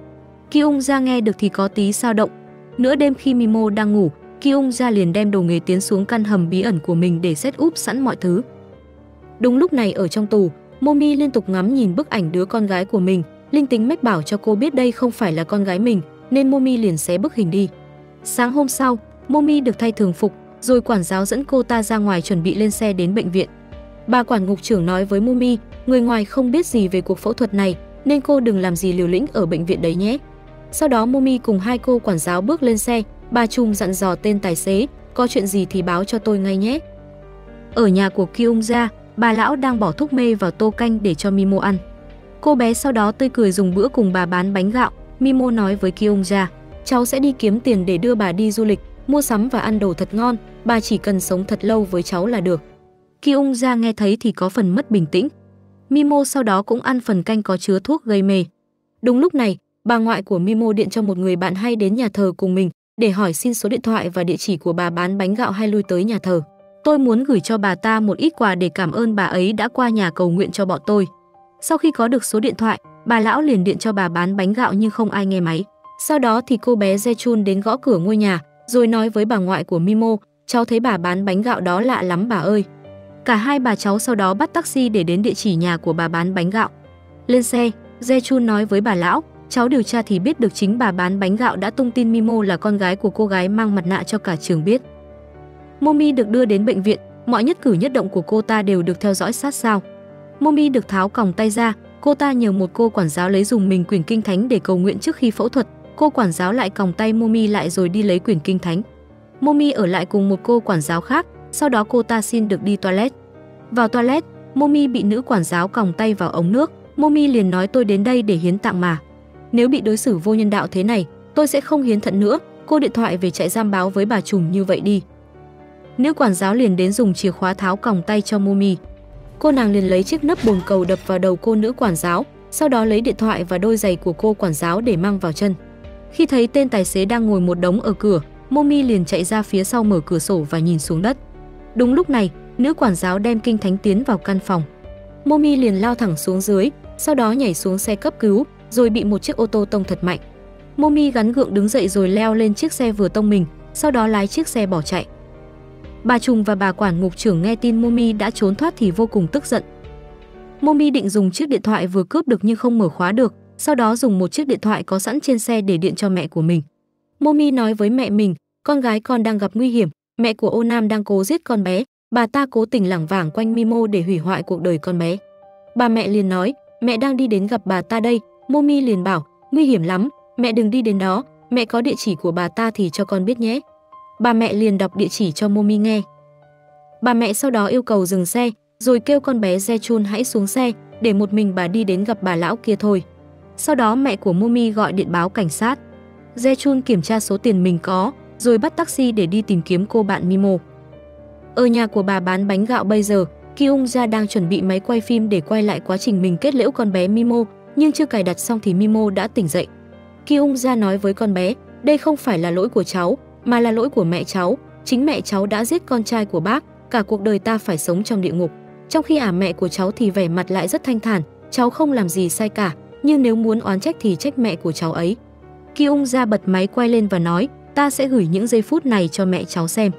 [SPEAKER 1] Ki Ung ra nghe được thì có tí sao động, Nửa đêm khi Mimo đang ngủ, Ki Ung ra liền đem đồ nghề tiến xuống căn hầm bí ẩn của mình để set úp sẵn mọi thứ. Đúng lúc này ở trong tù, Momi liên tục ngắm nhìn bức ảnh đứa con gái của mình, linh tính mách bảo cho cô biết đây không phải là con gái mình, nên Momi liền xé bức hình đi. Sáng hôm sau, Momi được thay thường phục, rồi quản giáo dẫn cô ta ra ngoài chuẩn bị lên xe đến bệnh viện. Bà quản ngục trưởng nói với Momi, người ngoài không biết gì về cuộc phẫu thuật này, nên cô đừng làm gì liều lĩnh ở bệnh viện đấy nhé. Sau đó Momi cùng hai cô quản giáo bước lên xe, bà Trung dặn dò tên tài xế, có chuyện gì thì báo cho tôi ngay nhé. Ở nhà của Kyung gia, bà lão đang bỏ thuốc mê vào tô canh để cho Mimo ăn. Cô bé sau đó tươi cười dùng bữa cùng bà bán bánh gạo, Mimo nói với Kyung gia, cháu sẽ đi kiếm tiền để đưa bà đi du lịch, mua sắm và ăn đồ thật ngon, bà chỉ cần sống thật lâu với cháu là được. Kyung gia nghe thấy thì có phần mất bình tĩnh. Mimo sau đó cũng ăn phần canh có chứa thuốc gây mê. Đúng lúc này, bà ngoại của Mimo điện cho một người bạn hay đến nhà thờ cùng mình để hỏi xin số điện thoại và địa chỉ của bà bán bánh gạo hay lui tới nhà thờ. Tôi muốn gửi cho bà ta một ít quà để cảm ơn bà ấy đã qua nhà cầu nguyện cho bọn tôi. Sau khi có được số điện thoại, bà lão liền điện cho bà bán bánh gạo nhưng không ai nghe máy. Sau đó thì cô bé Jechun đến gõ cửa ngôi nhà, rồi nói với bà ngoại của Mimo, cháu thấy bà bán bánh gạo đó lạ lắm bà ơi. Cả hai bà cháu sau đó bắt taxi để đến địa chỉ nhà của bà bán bánh gạo. Lên xe, Jechun nói với bà lão, cháu điều tra thì biết được chính bà bán bánh gạo đã tung tin Mimo là con gái của cô gái mang mặt nạ cho cả trường biết. Momi được đưa đến bệnh viện, mọi nhất cử nhất động của cô ta đều được theo dõi sát sao. Momi được tháo còng tay ra, cô ta nhờ một cô quản giáo lấy dùng mình quyển kinh thánh để cầu nguyện trước khi phẫu thuật. Cô quản giáo lại còng tay Momi lại rồi đi lấy quyển kinh thánh. Momi ở lại cùng một cô quản giáo khác, sau đó cô ta xin được đi toilet. Vào toilet, Momi bị nữ quản giáo còng tay vào ống nước. Momi liền nói tôi đến đây để hiến tặng mà. Nếu bị đối xử vô nhân đạo thế này, tôi sẽ không hiến thận nữa. Cô điện thoại về trại giam báo với bà trùm như vậy đi. Nữ quản giáo liền đến dùng chìa khóa tháo còng tay cho Momi. Cô nàng liền lấy chiếc nắp bồn cầu đập vào đầu cô nữ quản giáo, sau đó lấy điện thoại và đôi giày của cô quản giáo để mang vào chân. Khi thấy tên tài xế đang ngồi một đống ở cửa, Momi liền chạy ra phía sau mở cửa sổ và nhìn xuống đất. Đúng lúc này, nữ quản giáo đem kinh thánh tiến vào căn phòng. Momi liền lao thẳng xuống dưới, sau đó nhảy xuống xe cấp cứu, rồi bị một chiếc ô tô tông thật mạnh. Momi gắn gượng đứng dậy rồi leo lên chiếc xe vừa tông mình, sau đó lái chiếc xe bỏ chạy. Bà Trùng và bà quản ngục trưởng nghe tin Momi đã trốn thoát thì vô cùng tức giận. Momi định dùng chiếc điện thoại vừa cướp được nhưng không mở khóa được, sau đó dùng một chiếc điện thoại có sẵn trên xe để điện cho mẹ của mình. Momi nói với mẹ mình, con gái con đang gặp nguy hiểm, mẹ của Ô Nam đang cố giết con bé, bà ta cố tình lảng vảng quanh Mimo để hủy hoại cuộc đời con bé. Bà mẹ liền nói, mẹ đang đi đến gặp bà ta đây, Momi liền bảo, nguy hiểm lắm, mẹ đừng đi đến đó, mẹ có địa chỉ của bà ta thì cho con biết nhé. Bà mẹ liền đọc địa chỉ cho Momi nghe. Bà mẹ sau đó yêu cầu dừng xe, rồi kêu con bé Zechun hãy xuống xe, để một mình bà đi đến gặp bà lão kia thôi. Sau đó mẹ của Momi gọi điện báo cảnh sát. Zechun kiểm tra số tiền mình có, rồi bắt taxi để đi tìm kiếm cô bạn Mimo. Ở nhà của bà bán bánh gạo bây giờ, Kyung Ja đang chuẩn bị máy quay phim để quay lại quá trình mình kết liễu con bé Mimo, nhưng chưa cài đặt xong thì Mimo đã tỉnh dậy. Kyung Ja nói với con bé, đây không phải là lỗi của cháu, mà là lỗi của mẹ cháu. Chính mẹ cháu đã giết con trai của bác, cả cuộc đời ta phải sống trong địa ngục. Trong khi ả mẹ của cháu thì vẻ mặt lại rất thanh thản, cháu không làm gì sai cả, nhưng nếu muốn oán trách thì trách mẹ của cháu ấy. Kyung Ja bật máy quay lên và nói, ta sẽ gửi những giây phút này cho mẹ cháu xem.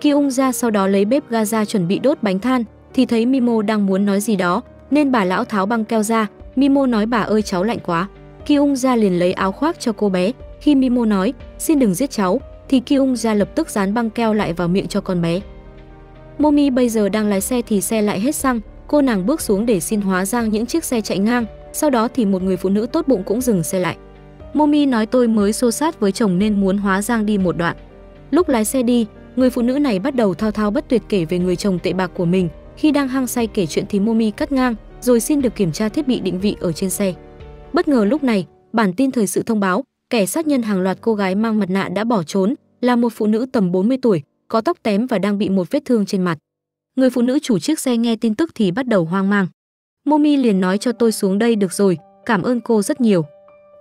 [SPEAKER 1] Ki Ung ra sau đó lấy bếp ga ra chuẩn bị đốt bánh than, thì thấy Mimo đang muốn nói gì đó, nên bà lão tháo băng keo ra, Mimo nói bà ơi cháu lạnh quá. Ki Ung ra liền lấy áo khoác cho cô bé, khi Mimo nói, xin đừng giết cháu, thì Ki Ung ra lập tức dán băng keo lại vào miệng cho con bé. Momi bây giờ đang lái xe thì xe lại hết xăng, cô nàng bước xuống để xin hóa giang những chiếc xe chạy ngang, sau đó thì một người phụ nữ tốt bụng cũng dừng xe lại. Momi nói tôi mới xô sát với chồng nên muốn hóa giang đi một đoạn. Lúc lái xe đi, người phụ nữ này bắt đầu thao thao bất tuyệt kể về người chồng tệ bạc của mình. Khi đang hăng say kể chuyện thì Momi cắt ngang, rồi xin được kiểm tra thiết bị định vị ở trên xe. Bất ngờ lúc này, bản tin thời sự thông báo, kẻ sát nhân hàng loạt cô gái mang mặt nạ đã bỏ trốn, là một phụ nữ tầm 40 tuổi, có tóc tém và đang bị một vết thương trên mặt. Người phụ nữ chủ chiếc xe nghe tin tức thì bắt đầu hoang mang. Momi liền nói cho tôi xuống đây được rồi, cảm ơn cô rất nhiều.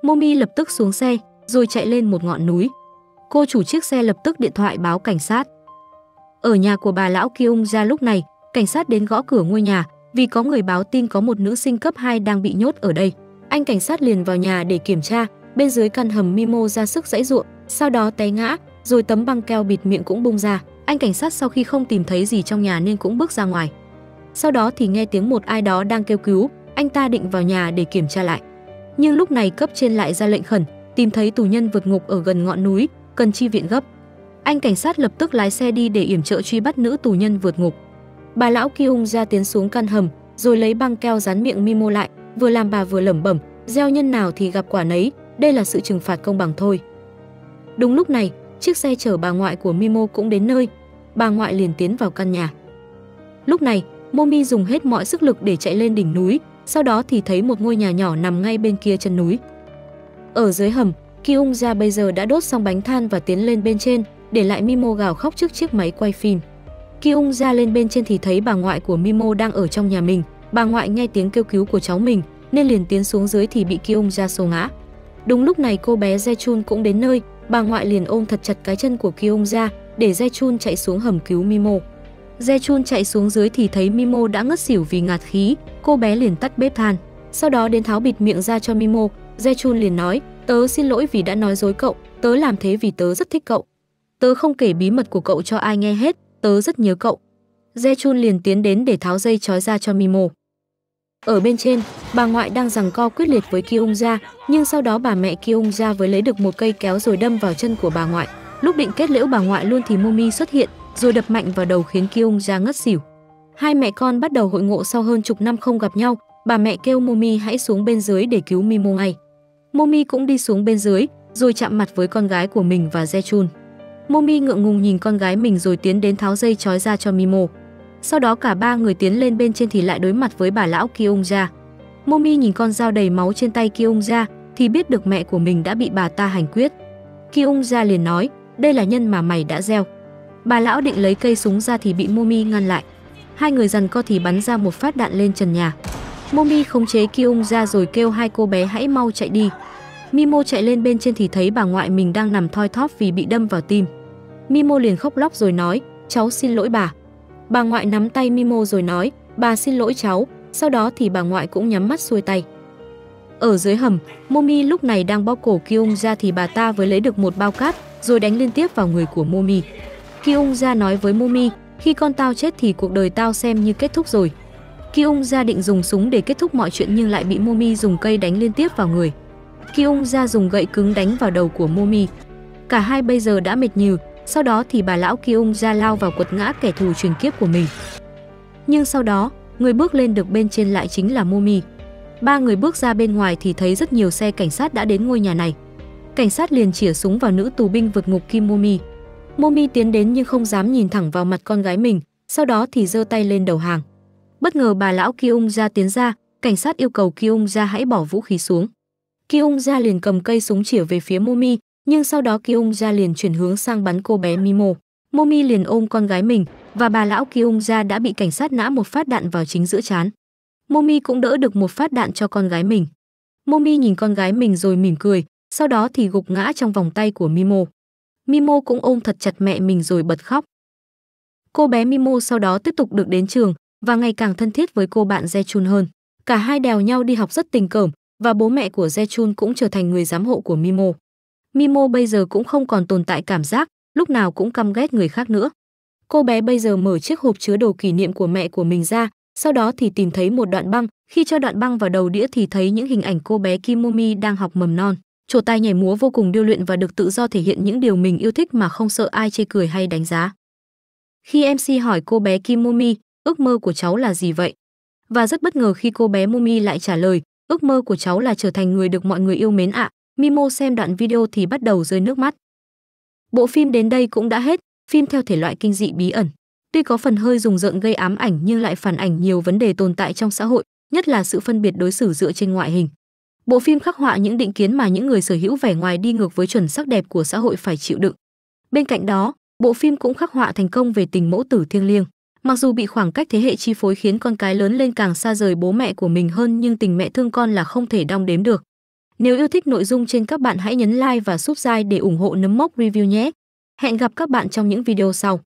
[SPEAKER 1] Momi lập tức xuống xe, rồi chạy lên một ngọn núi. Cô chủ chiếc xe lập tức điện thoại báo cảnh sát. Ở nhà của bà lão Kyung ra lúc này, cảnh sát đến gõ cửa ngôi nhà vì có người báo tin có một nữ sinh cấp 2 đang bị nhốt ở đây. Anh cảnh sát liền vào nhà để kiểm tra, bên dưới căn hầm Mimo ra sức giãy giụa, sau đó té ngã, rồi tấm băng keo bịt miệng cũng bung ra. Anh cảnh sát sau khi không tìm thấy gì trong nhà nên cũng bước ra ngoài. Sau đó thì nghe tiếng một ai đó đang kêu cứu, anh ta định vào nhà để kiểm tra lại. Nhưng lúc này cấp trên lại ra lệnh khẩn, tìm thấy tù nhân vượt ngục ở gần ngọn núi, cần chi viện gấp. Anh cảnh sát lập tức lái xe đi để yểm trợ truy bắt nữ tù nhân vượt ngục. Bà lão Kyung ra tiến xuống căn hầm, rồi lấy băng keo dán miệng Mimo lại, vừa làm bà vừa lẩm bẩm, gieo nhân nào thì gặp quả nấy, đây là sự trừng phạt công bằng thôi. Đúng lúc này, chiếc xe chở bà ngoại của Mimo cũng đến nơi, bà ngoại liền tiến vào căn nhà. Lúc này, Momi dùng hết mọi sức lực để chạy lên đỉnh núi, sau đó thì thấy một ngôi nhà nhỏ nằm ngay bên kia chân núi. Ở dưới hầm, Kyung ra bây giờ đã đốt xong bánh than và tiến lên bên trên, để lại Mimo gào khóc trước chiếc máy quay phim. Kyung ra lên bên trên thì thấy bà ngoại của Mimo đang ở trong nhà mình, bà ngoại nghe tiếng kêu cứu của cháu mình nên liền tiến xuống dưới thì bị Kyung ra xô ngã. Đúng lúc này cô bé Jechun cũng đến nơi, bà ngoại liền ôm thật chặt cái chân của Kyung ra để Jechun chạy xuống hầm cứu Mimo. Jechun chạy xuống dưới thì thấy Mimo đã ngất xỉu vì ngạt khí, cô bé liền tắt bếp than. Sau đó đến tháo bịt miệng ra cho Mimo, Jechun liền nói, tớ xin lỗi vì đã nói dối cậu, tớ làm thế vì tớ rất thích cậu. Tớ không kể bí mật của cậu cho ai nghe hết, tớ rất nhớ cậu. Jechun liền tiến đến để tháo dây trói ra cho Mimo. Ở bên trên, bà ngoại đang giằng co quyết liệt với Kiung Ja, nhưng sau đó bà mẹ Kiung Ja với lấy được một cây kéo rồi đâm vào chân của bà ngoại. Lúc định kết liễu bà ngoại luôn thì Momi xuất hiện, rồi đập mạnh vào đầu khiến Kyung ra ngất xỉu. Hai mẹ con bắt đầu hội ngộ sau hơn chục năm không gặp nhau, bà mẹ kêu Momi hãy xuống bên dưới để cứu Mimo ngay. Momi cũng đi xuống bên dưới, rồi chạm mặt với con gái của mình và Jechun. Momi ngượng ngùng nhìn con gái mình rồi tiến đến tháo dây trói ra cho Mimo. Sau đó cả ba người tiến lên bên trên thì lại đối mặt với bà lão Kyung Gia. Momi nhìn con dao đầy máu trên tay Kyung Gia thì biết được mẹ của mình đã bị bà ta hành quyết. Kyung Gia liền nói, đây là nhân mà mày đã gieo. Bà lão định lấy cây súng ra thì bị Momi ngăn lại. Hai người dần co thì bắn ra một phát đạn lên trần nhà. Momi khống chế Kyung ra rồi kêu hai cô bé hãy mau chạy đi. Mimo chạy lên bên trên thì thấy bà ngoại mình đang nằm thoi thóp vì bị đâm vào tim. Mimo liền khóc lóc rồi nói, cháu xin lỗi bà. Bà ngoại nắm tay Mimo rồi nói, bà xin lỗi cháu, sau đó thì bà ngoại cũng nhắm mắt xuôi tay. Ở dưới hầm, Momi lúc này đang bóp cổ Kyung ra thì bà ta với lấy được một bao cát rồi đánh liên tiếp vào người của Momi. Kyung ra nói với Momi, khi con tao chết thì cuộc đời tao xem như kết thúc rồi. Kyung ra định dùng súng để kết thúc mọi chuyện nhưng lại bị Momi dùng cây đánh liên tiếp vào người. Kyung ra dùng gậy cứng đánh vào đầu của Momi. Cả hai bây giờ đã mệt nhừ, sau đó thì bà lão Kyung ra lao vào quật ngã kẻ thù truyền kiếp của mình. Nhưng sau đó, người bước lên được bên trên lại chính là Momi. Ba người bước ra bên ngoài thì thấy rất nhiều xe cảnh sát đã đến ngôi nhà này. Cảnh sát liền chĩa súng vào nữ tù binh vượt ngục Kim Momi. Momi tiến đến nhưng không dám nhìn thẳng vào mặt con gái mình, sau đó thì giơ tay lên đầu hàng. Bất ngờ bà lão Kyung ra tiến ra, cảnh sát yêu cầu Kyung ra hãy bỏ vũ khí xuống. Kyung ra liền cầm cây súng chĩa về phía Momi, nhưng sau đó Kyung Ja liền chuyển hướng sang bắn cô bé Mimo. Momi liền ôm con gái mình và bà lão Kyung Ja đã bị cảnh sát nã một phát đạn vào chính giữa chán. Momi cũng đỡ được một phát đạn cho con gái mình. Momi nhìn con gái mình rồi mỉm cười, sau đó thì gục ngã trong vòng tay của Mimo. Mimo cũng ôm thật chặt mẹ mình rồi bật khóc. Cô bé Mimo sau đó tiếp tục được đến trường và ngày càng thân thiết với cô bạn Jechun hơn. Cả hai đèo nhau đi học rất tình cờm và bố mẹ của Jechun cũng trở thành người giám hộ của Mimo. Mimo bây giờ cũng không còn tồn tại cảm giác, lúc nào cũng căm ghét người khác nữa. Cô bé bây giờ mở chiếc hộp chứa đồ kỷ niệm của mẹ của mình ra, sau đó thì tìm thấy một đoạn băng, khi cho đoạn băng vào đầu đĩa thì thấy những hình ảnh cô bé Kimomi đang học mầm non. Trổ tai nhảy múa vô cùng điêu luyện và được tự do thể hiện những điều mình yêu thích mà không sợ ai chê cười hay đánh giá. Khi MC hỏi cô bé Kimomi, ước mơ của cháu là gì vậy? Và rất bất ngờ khi cô bé Momi lại trả lời, ước mơ của cháu là trở thành người được mọi người yêu mến ạ. Mimo xem đoạn video thì bắt đầu rơi nước mắt. Bộ phim đến đây cũng đã hết, phim theo thể loại kinh dị bí ẩn. Tuy có phần hơi rùng rợn gây ám ảnh nhưng lại phản ảnh nhiều vấn đề tồn tại trong xã hội, nhất là sự phân biệt đối xử dựa trên ngoại hình. Bộ phim khắc họa những định kiến mà những người sở hữu vẻ ngoài đi ngược với chuẩn sắc đẹp của xã hội phải chịu đựng. Bên cạnh đó, bộ phim cũng khắc họa thành công về tình mẫu tử thiêng liêng. Mặc dù bị khoảng cách thế hệ chi phối khiến con cái lớn lên càng xa rời bố mẹ của mình hơn nhưng tình mẹ thương con là không thể đong đếm được. Nếu yêu thích nội dung trên các bạn hãy nhấn like và subscribe để ủng hộ nấm mốc review nhé. Hẹn gặp các bạn trong những video sau.